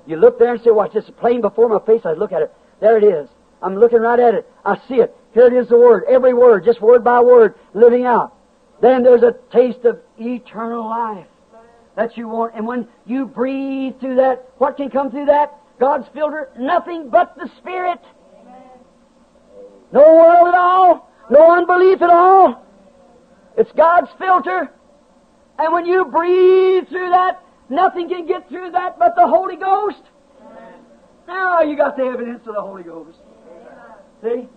You look there and say, Watch, this is plain before my face. I look at it. There it is. I'm looking right at it. I see it. Here it is, the Word. Every word, just word by word, living out. Then there's a taste of eternal life that you want. And when you breathe through that, what can come through that? God's filter? Nothing but the Spirit. No world at all. No unbelief at all. It's God's filter. And when you breathe through that, nothing can get through that but the Holy Ghost. Now you got the evidence of the Holy Ghost. See?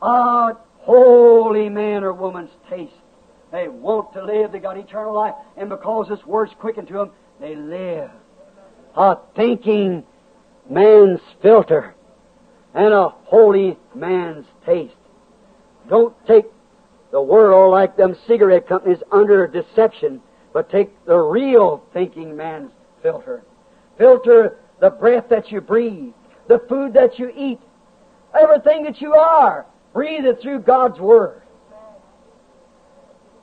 A holy man or woman's taste. They want to live. They got eternal life. And because this word's quickened to them, they live. A thinking man's filter and a holy man's taste. Don't take the world like them cigarette companies under deception, but take the real thinking man's filter. Filter the breath that you breathe, the food that you eat, everything that you are. Breathe it through God's Word.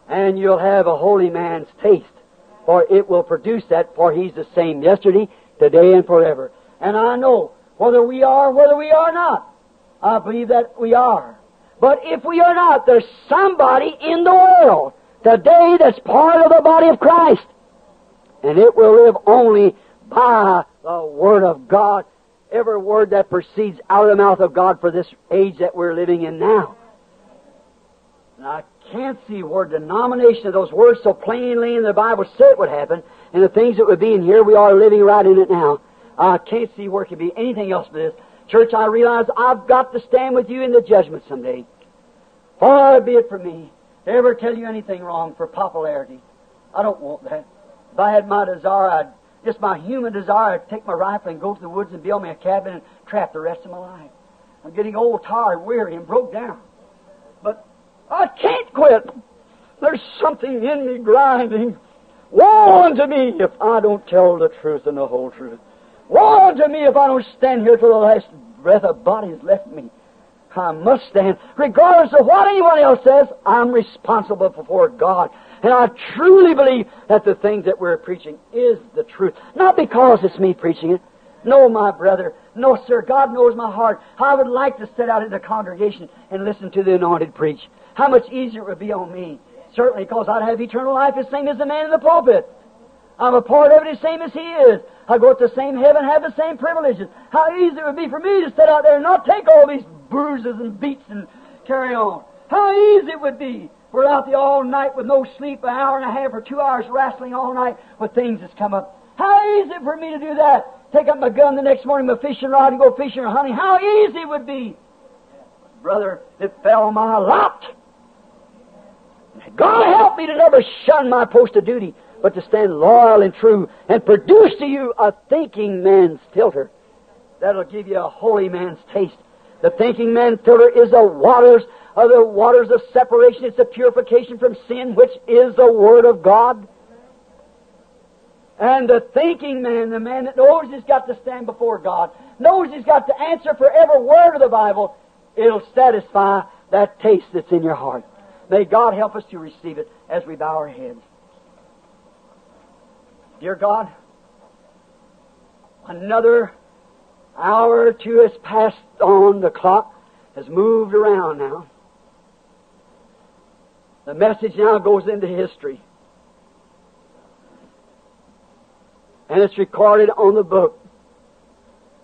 And you'll have a holy man's taste, for it will produce that, for He's the same yesterday, today, and forever. And I know, whether we are, whether we are not, I believe that we are. But if we are not, there's somebody in the world today that's part of the body of Christ. And it will live only by the Word of God. Every word that proceeds out of the mouth of God for this age that we're living in now. And I can't see where the denomination of those words so plainly in the Bible said it would happen, and the things that would be in here, we are living right in it now. I can't see where it could be anything else but this. Church, I realize I've got to stand with you in the judgment someday. Far be it from me ever tell you anything wrong for popularity. I don't want that. If I had my desire, I'd, just my human desire, I'd take my rifle and go to the woods and build me a cabin and trap the rest of my life. I'm getting old, tired, weary, and broke down. But I can't quit. There's something in me grinding. Woe unto me if I don't tell the truth and the whole truth. Woe unto me if I don't stand here till the last breath of body has left me. I must stand. Regardless of what anyone else says, I'm responsible before God. And I truly believe that the things that we're preaching is the truth. Not because it's me preaching it. No, my brother. No, sir. God knows my heart. I would like to sit out in the congregation and listen to the anointed preach. How much easier it would be on me. Certainly, because I'd have eternal life the same as the man in the pulpit. I'm a part of it the same as he is. I go to the same heaven, have the same privileges. How easy it would be for me to sit out there and not take all these bruises and beats and carry on. How easy it would be. We're out there all night with no sleep, an hour and a half or two hours wrestling all night with things that's come up. How easy for me to do that. Take up my gun the next morning, my fishing rod, and go fishing or hunting. How easy it would be. Brother, it fell on my lot. God help me to never shun my post of duty but to stand loyal and true and produce to you a thinking man's filter that'll give you a holy man's taste. The thinking man filter is the waters of the waters of separation. It's the purification from sin, which is the Word of God. And the thinking man, the man that knows he's got to stand before God, knows he's got to answer for every word of the Bible, it'll satisfy that taste that's in your heart. May God help us to receive it as we bow our heads. Dear God, another hour or two has passed on. The clock has moved around now. The message now goes into history. And it's recorded on the book.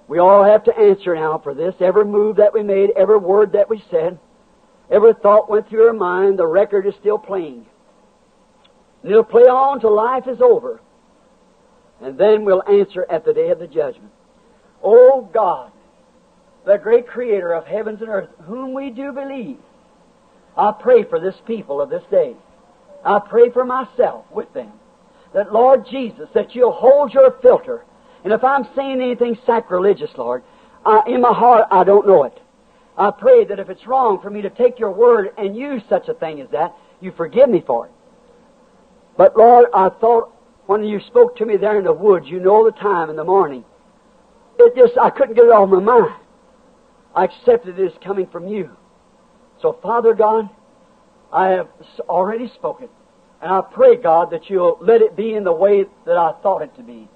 We all have to answer now for this. Every move that we made, every word that we said, every thought went through our mind, the record is still playing. And it'll play on till life is over. And then we'll answer at the day of the judgment. O God, the great creator of heavens and earth, whom we do believe, I pray for this people of this day. I pray for myself with them. That, Lord Jesus, that you'll hold your filter. And if I'm saying anything sacrilegious, Lord, I, in my heart, I don't know it. I pray that if it's wrong for me to take your word and use such a thing as that, you forgive me for it. But, Lord, I thought when you spoke to me there in the woods, you know the time in the morning. It just, I couldn't get it off my mind. I accepted it as coming from you. So, Father God, I have already spoken. And I pray, God, that you'll let it be in the way that I thought it to be.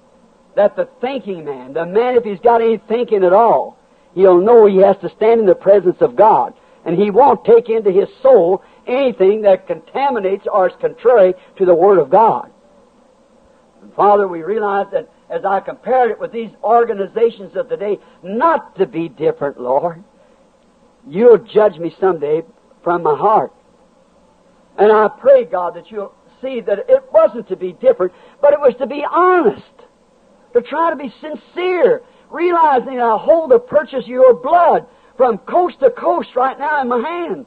That the thinking man, the man, if he's got any thinking at all, he'll know he has to stand in the presence of God. And he won't take into his soul anything that contaminates or is contrary to the Word of God. And Father, we realize that as I compared it with these organizations of today, not to be different, Lord. You'll judge me someday from my heart. And I pray, God, that you'll see that it wasn't to be different, but it was to be honest, to try to be sincere, realizing I hold the purchase of your blood from coast to coast right now in my hand.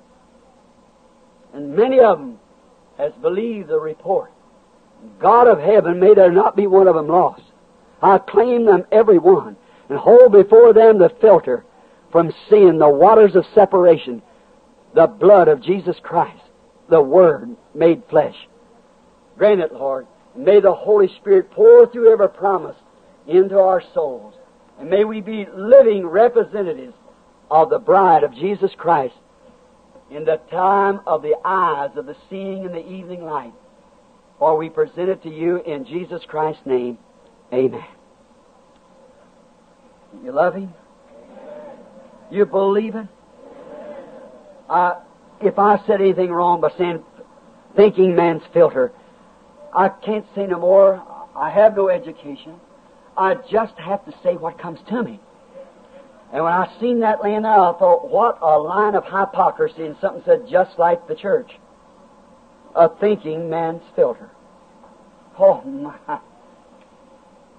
And many of them has believed the report. God of heaven, may there not be one of them lost. I claim them every one and hold before them the filter from sin, the waters of separation, the blood of Jesus Christ, the Word made flesh. Grant it, Lord. And may the Holy Spirit pour through every promise into our souls. And may we be living representatives of the bride of Jesus Christ in the time of the eyes of the seeing in the evening light. For we present it to you in Jesus Christ's name. Amen. You love Him? You believe it? Uh, if I said anything wrong by saying thinking man's filter, I can't say no more. I have no education. I just have to say what comes to me. And when I seen that laying there, I thought, what a line of hypocrisy, and something said, just like the church. A thinking man's filter. Oh, my.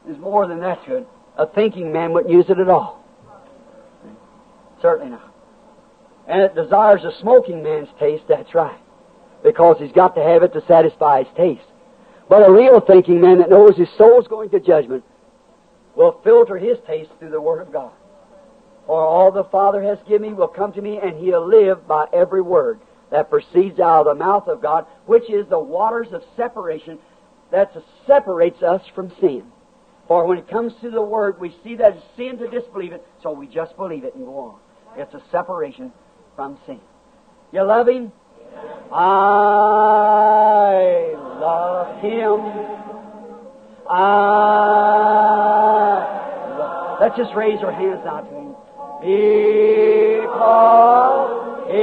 There's more than that it. A thinking man wouldn't use it at all. Certainly not. And it desires a smoking man's taste, that's right. Because he's got to have it to satisfy his taste. But a real thinking man that knows his soul's going to judgment will filter his taste through the Word of God. For all the Father has given me will come to me, and he'll live by every word that proceeds out of the mouth of God, which is the waters of separation that separates us from sin. For when it comes to the Word, we see that it's sin to disbelieve it, so we just believe it and go on. It's a separation from sin. You love Him? I love Him. I love. Let's just raise our hands now to Him. Because He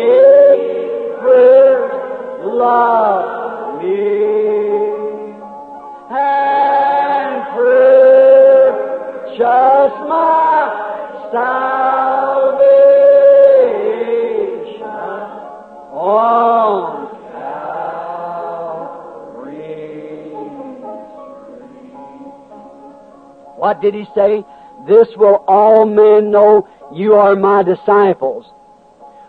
first loved me and purchased my salvation on Calvary's tree. What did he say? This will all men know you are my disciples.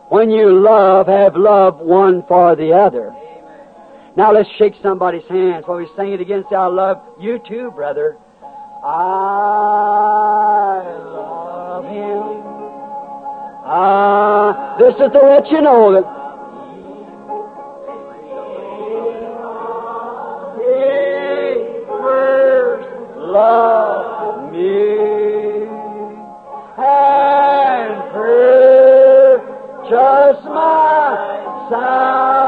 When you love, have love one for the other. Now let's shake somebody's hands while we sing it again. Say, I love you too, brother. I love him. Ah, this is to let you know that loved me and purchased my salvation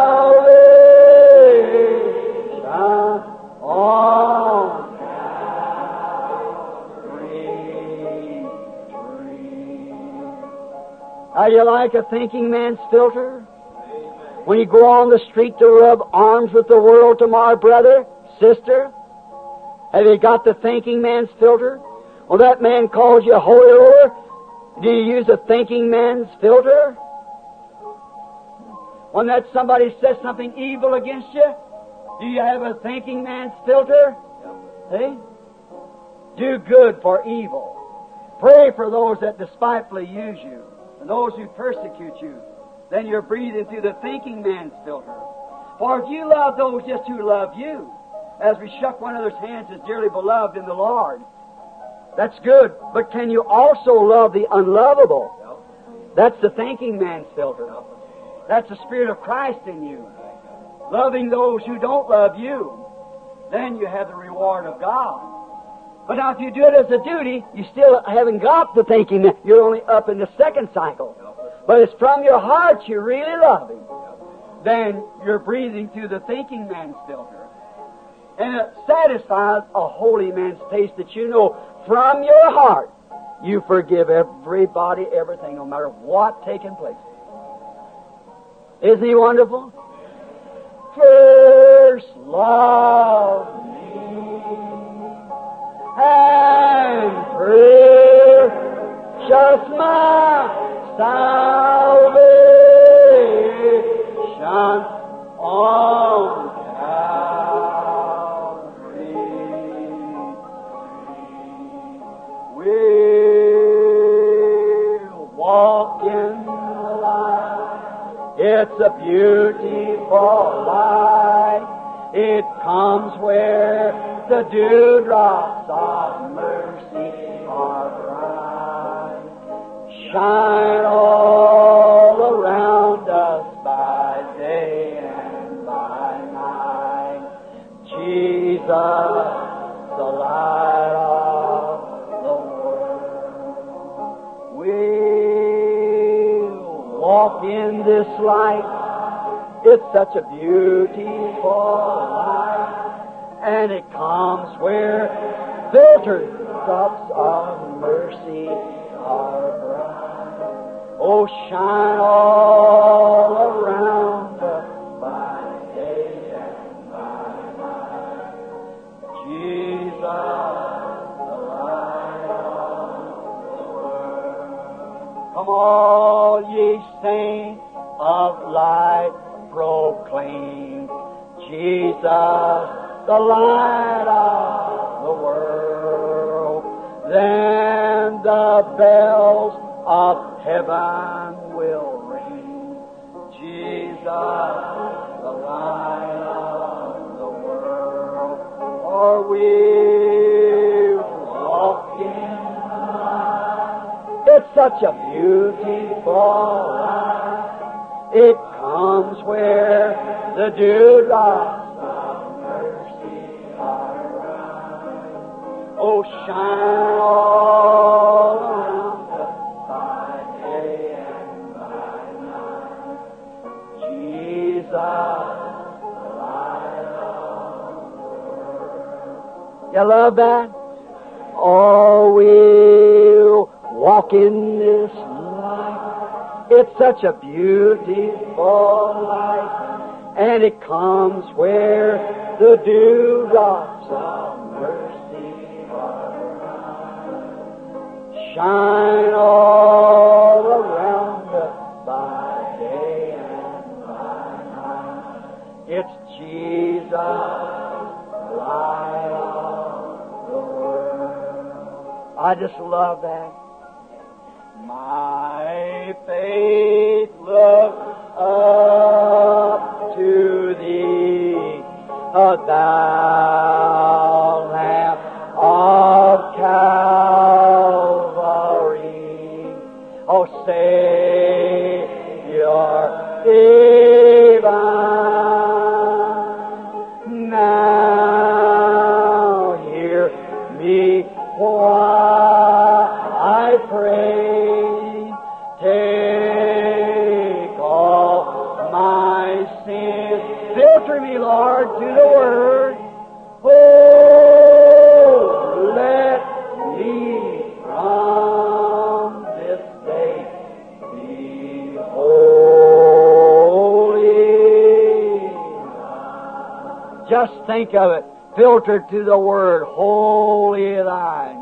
How you like a thinking man's filter? When you go on the street to rub arms with the world tomorrow, brother, sister, have you got the thinking man's filter? Well, that man calls you a holy roller. Do you use a thinking man's filter? When that somebody says something evil against you, do you have a thinking man's filter? See? Do good for evil. Pray for those that despitefully use you and those who persecute you. Then you're breathing through the thinking man's filter. For if you love those just who love you, as we shook one another's hands as dearly beloved in the Lord, that's good. But can you also love the unlovable? That's the thinking man's filter. That's the Spirit of Christ in you. Loving those who don't love you, then you have the reward of God. But now, if you do it as a duty, you still haven't got the thinking. You're only up in the second cycle. But it's from your heart you really love Him. Then you're breathing through the thinking man's filter. And it satisfies a holy man's taste that you know from your heart you forgive everybody, everything, no matter what taking place. Isn't he wonderful? First love and purchase my salvation on Calvary. We'll walk in the light. It's a beautiful light. It comes where the dewdrops of mercy are bright. Shine all around us by day and by night. Jesus, the light of the world. We'll walk in this light. It's such a beautiful light. And it comes where filtered drops of mercy are bright. Oh, shine all around us by day and by night. Jesus, the light of the world. Come all ye saints of light proclaim Jesus, the light of the world. Then the bells of heaven will ring. Jesus, the light of the world. For we walk in. It's such a beautiful light. It comes where the dewdrops of mercy are bright. Oh, shine all around. Jesus. You love that? Oh, we'll walk in this. It's such a beautiful light, and it comes where the dewdrops of mercy are. Shine all around us by day and by night. It's Jesus, light of the world. I just love that. Faith look up to thee, thou think of it. Filtered to the Word, holy thine.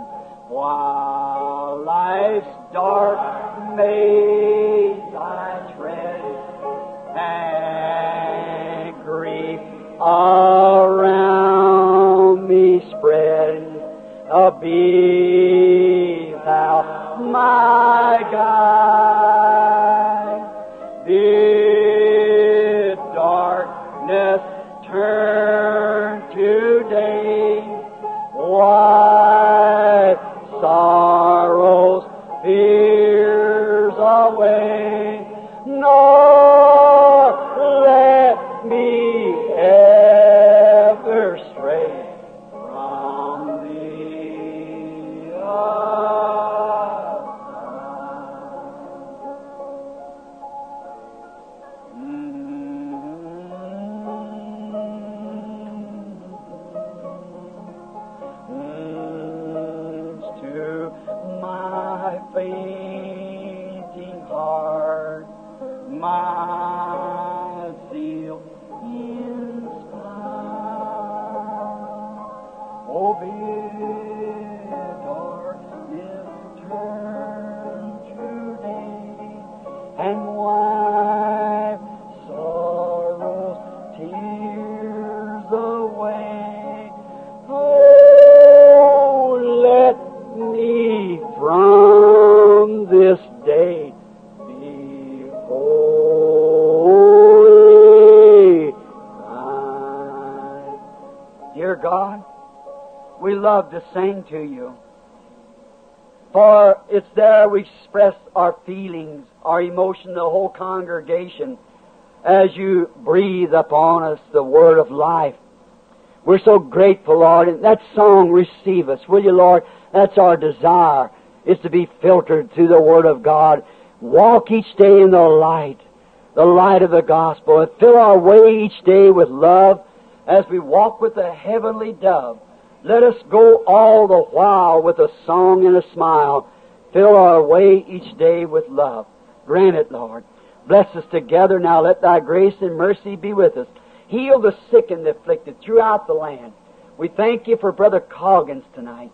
While life's dark maze our emotion, the whole congregation, as you breathe upon us the word of life. We're so grateful, Lord. And that song, Receive Us, will you, Lord? That's our desire, is to be filtered through the Word of God. Walk each day in the light, the light of the gospel, and fill our way each day with love as we walk with the heavenly dove. Let us go all the while with a song and a smile. Fill our way each day with love. Grant it, Lord. Bless us together now. Let thy grace and mercy be with us. Heal the sick and the afflicted throughout the land. We thank you for Brother Coggins tonight,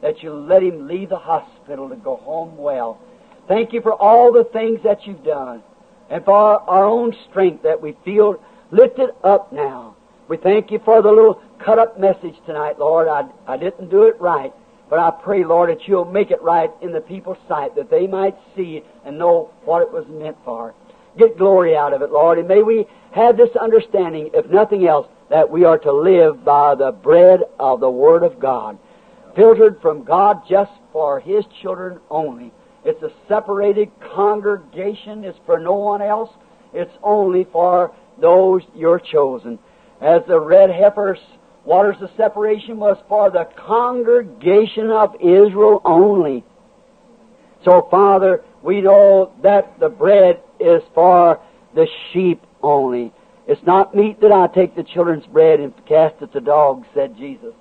that you let him leave the hospital to go home well. Thank you for all the things that you've done, and for our, own strength that we feel lifted up now. We thank you for the little cut up message tonight, Lord. I, I didn't do it right, but I pray, Lord, that you'll make it right in the people's sight, that they might see and know what it was meant for. Get glory out of it, Lord, and may we have this understanding, if nothing else, that we are to live by the bread of the Word of God, filtered from God just for His children only. It's a separated congregation. It's for no one else. It's only for those you're chosen. As the red heifer's waters of separation was for the congregation of Israel only. So, Father, we know that the bread is for the sheep only. It's not meat that I take the children's bread and cast it to dogs, said Jesus.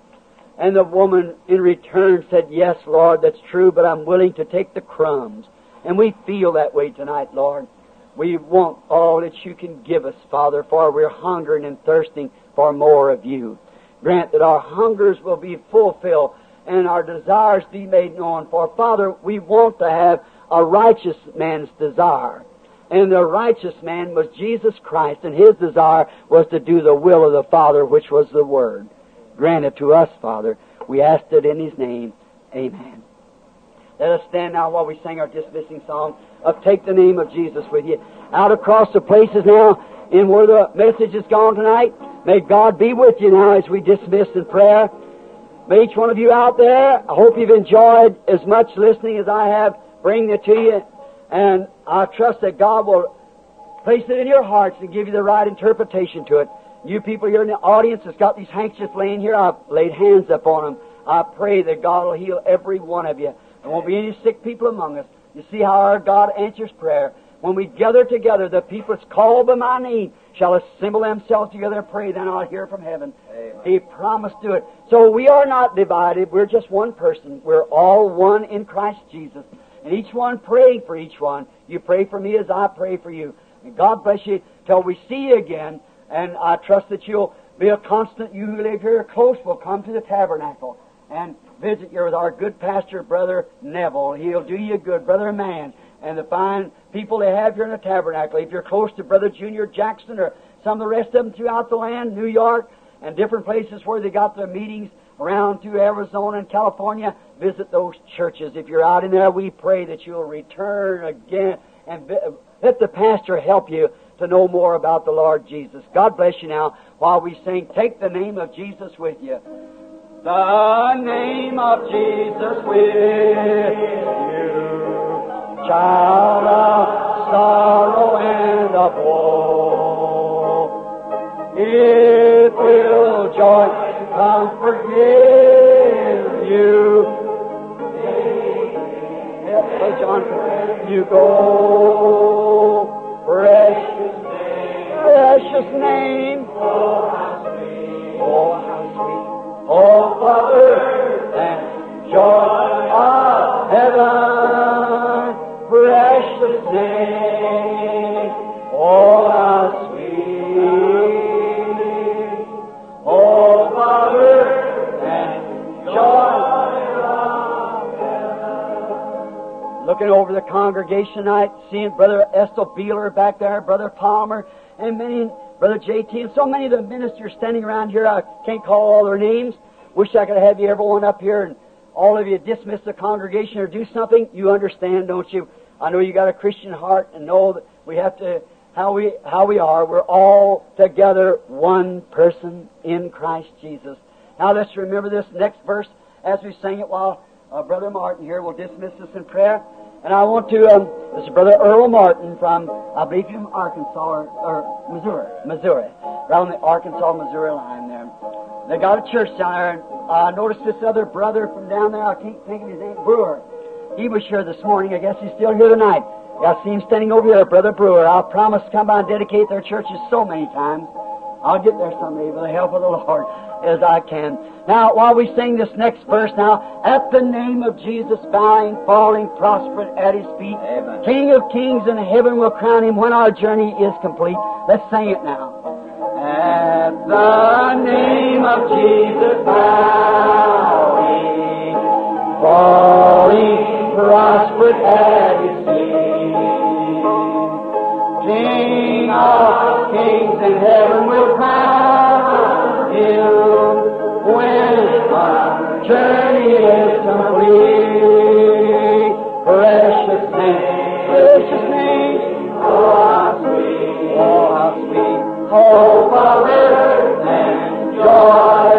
And the woman in return said, Yes, Lord, that's true, but I'm willing to take the crumbs. And we feel that way tonight, Lord. We want all that you can give us, Father, for we're hungering and thirsting for more of you. Grant that our hungers will be fulfilled and our desires be made known. For, Father, we want to have a righteous man's desire. And the righteous man was Jesus Christ, and his desire was to do the will of the Father, which was the Word. Grant it to us, Father. We ask it in his name. Amen. Let us stand now while we sing our dismissing song of Take the Name of Jesus with you. Out across the places now, in where the message has gone tonight, May God be with you now as we dismiss in prayer. May each one of you out there, I hope you've enjoyed as much listening as I have, bring it to you. And I trust that God will place it in your hearts and give you the right interpretation to it. You people here in the audience that's got these handkerchiefs laying here, I've laid hands upon them. I pray that God will heal every one of you. There won't be any sick people among us. You see how our God answers prayer. When we gather together, the people that's called by my name shall assemble themselves together and pray, then I'll hear from heaven. Amen. He promised to it. So we are not divided. We're just one person. We're all one in Christ Jesus. And each one praying for each one. You pray for me as I pray for you. And God bless you till we see you again. And I trust that you'll be a constant. You who live here close will come to the tabernacle and visit you with our good pastor, Brother Neville. He'll do you good, Brother Man, and the fine people they have here in the tabernacle. If you're close to Brother Junior Jackson or some of the rest of them throughout the land, New York, and different places where they got their meetings around through Arizona and California, visit those churches. If you're out in there, we pray that you'll return again and let the pastor help you to know more about the Lord Jesus. God bless you now while we sing, Take the name of Jesus with you. The name of Jesus with you, child of sorrow and of woe. It will joy, comfort give you. Yes, Brother John, you go, precious name, precious name. Oh, how sweet, oh, how sweet. Oh, Father, and joy of heaven, Looking over the congregation tonight, seeing Brother Estel Beeler back there, Brother Palmer, and many, Brother JT, and so many of the ministers standing around here. I can't call all their names. Wish I could have you everyone up here and all of you dismiss the congregation or do something. You understand, don't you? I know you got a Christian heart and know that we have to how we how we are. We're all together one person in Christ Jesus. Now let's remember this next verse as we sing it while uh, Brother Martin here will dismiss us in prayer. And I want to, um, this is Brother Earl Martin from, I believe from Arkansas or, or Missouri, Missouri, around the Arkansas Missouri line there. They got a church down there, and I noticed this other brother from down there. I can't think of his name, Brewer. He was here this morning. I guess he's still here tonight. I see him standing over here, Brother Brewer. I'll promise to come by and dedicate their churches so many times. I'll get there someday with the help of the Lord as I can. Now, while we sing this next verse now, at the name of Jesus, bowing, falling, prostrate at His feet, Amen. King of kings in heaven will crown Him when our journey is complete. Let's sing it now. At the name of Jesus, bowing, falling, prostrate at His feet. King of kings in heaven will crown Him when our journey is complete. Precious name, precious name, oh how sweet, oh how sweet, oh Father and joy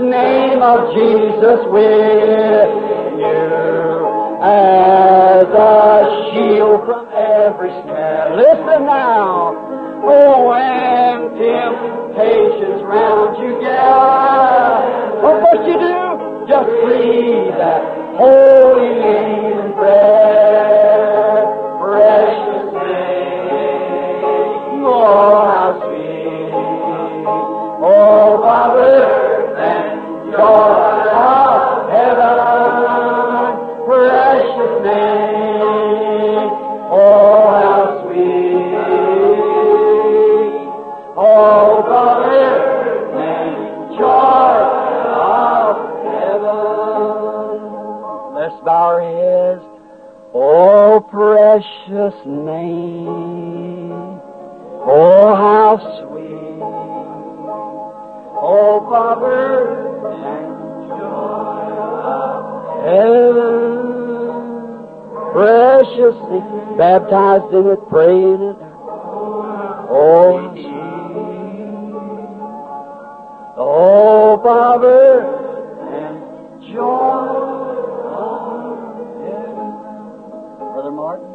name of Jesus with you as a shield from every snare. Listen now. Oh, when temptations round you gather, what you do? Just breathe that holy name in prayer. Precious name. Oh, how sweet. Oh, Father, Oh, hera's precious name, oh how sweet. Oh, Father, heaven, preciously baptized in it, praying it. Oh, oh, Father, and joy. Oh, Brother Martin.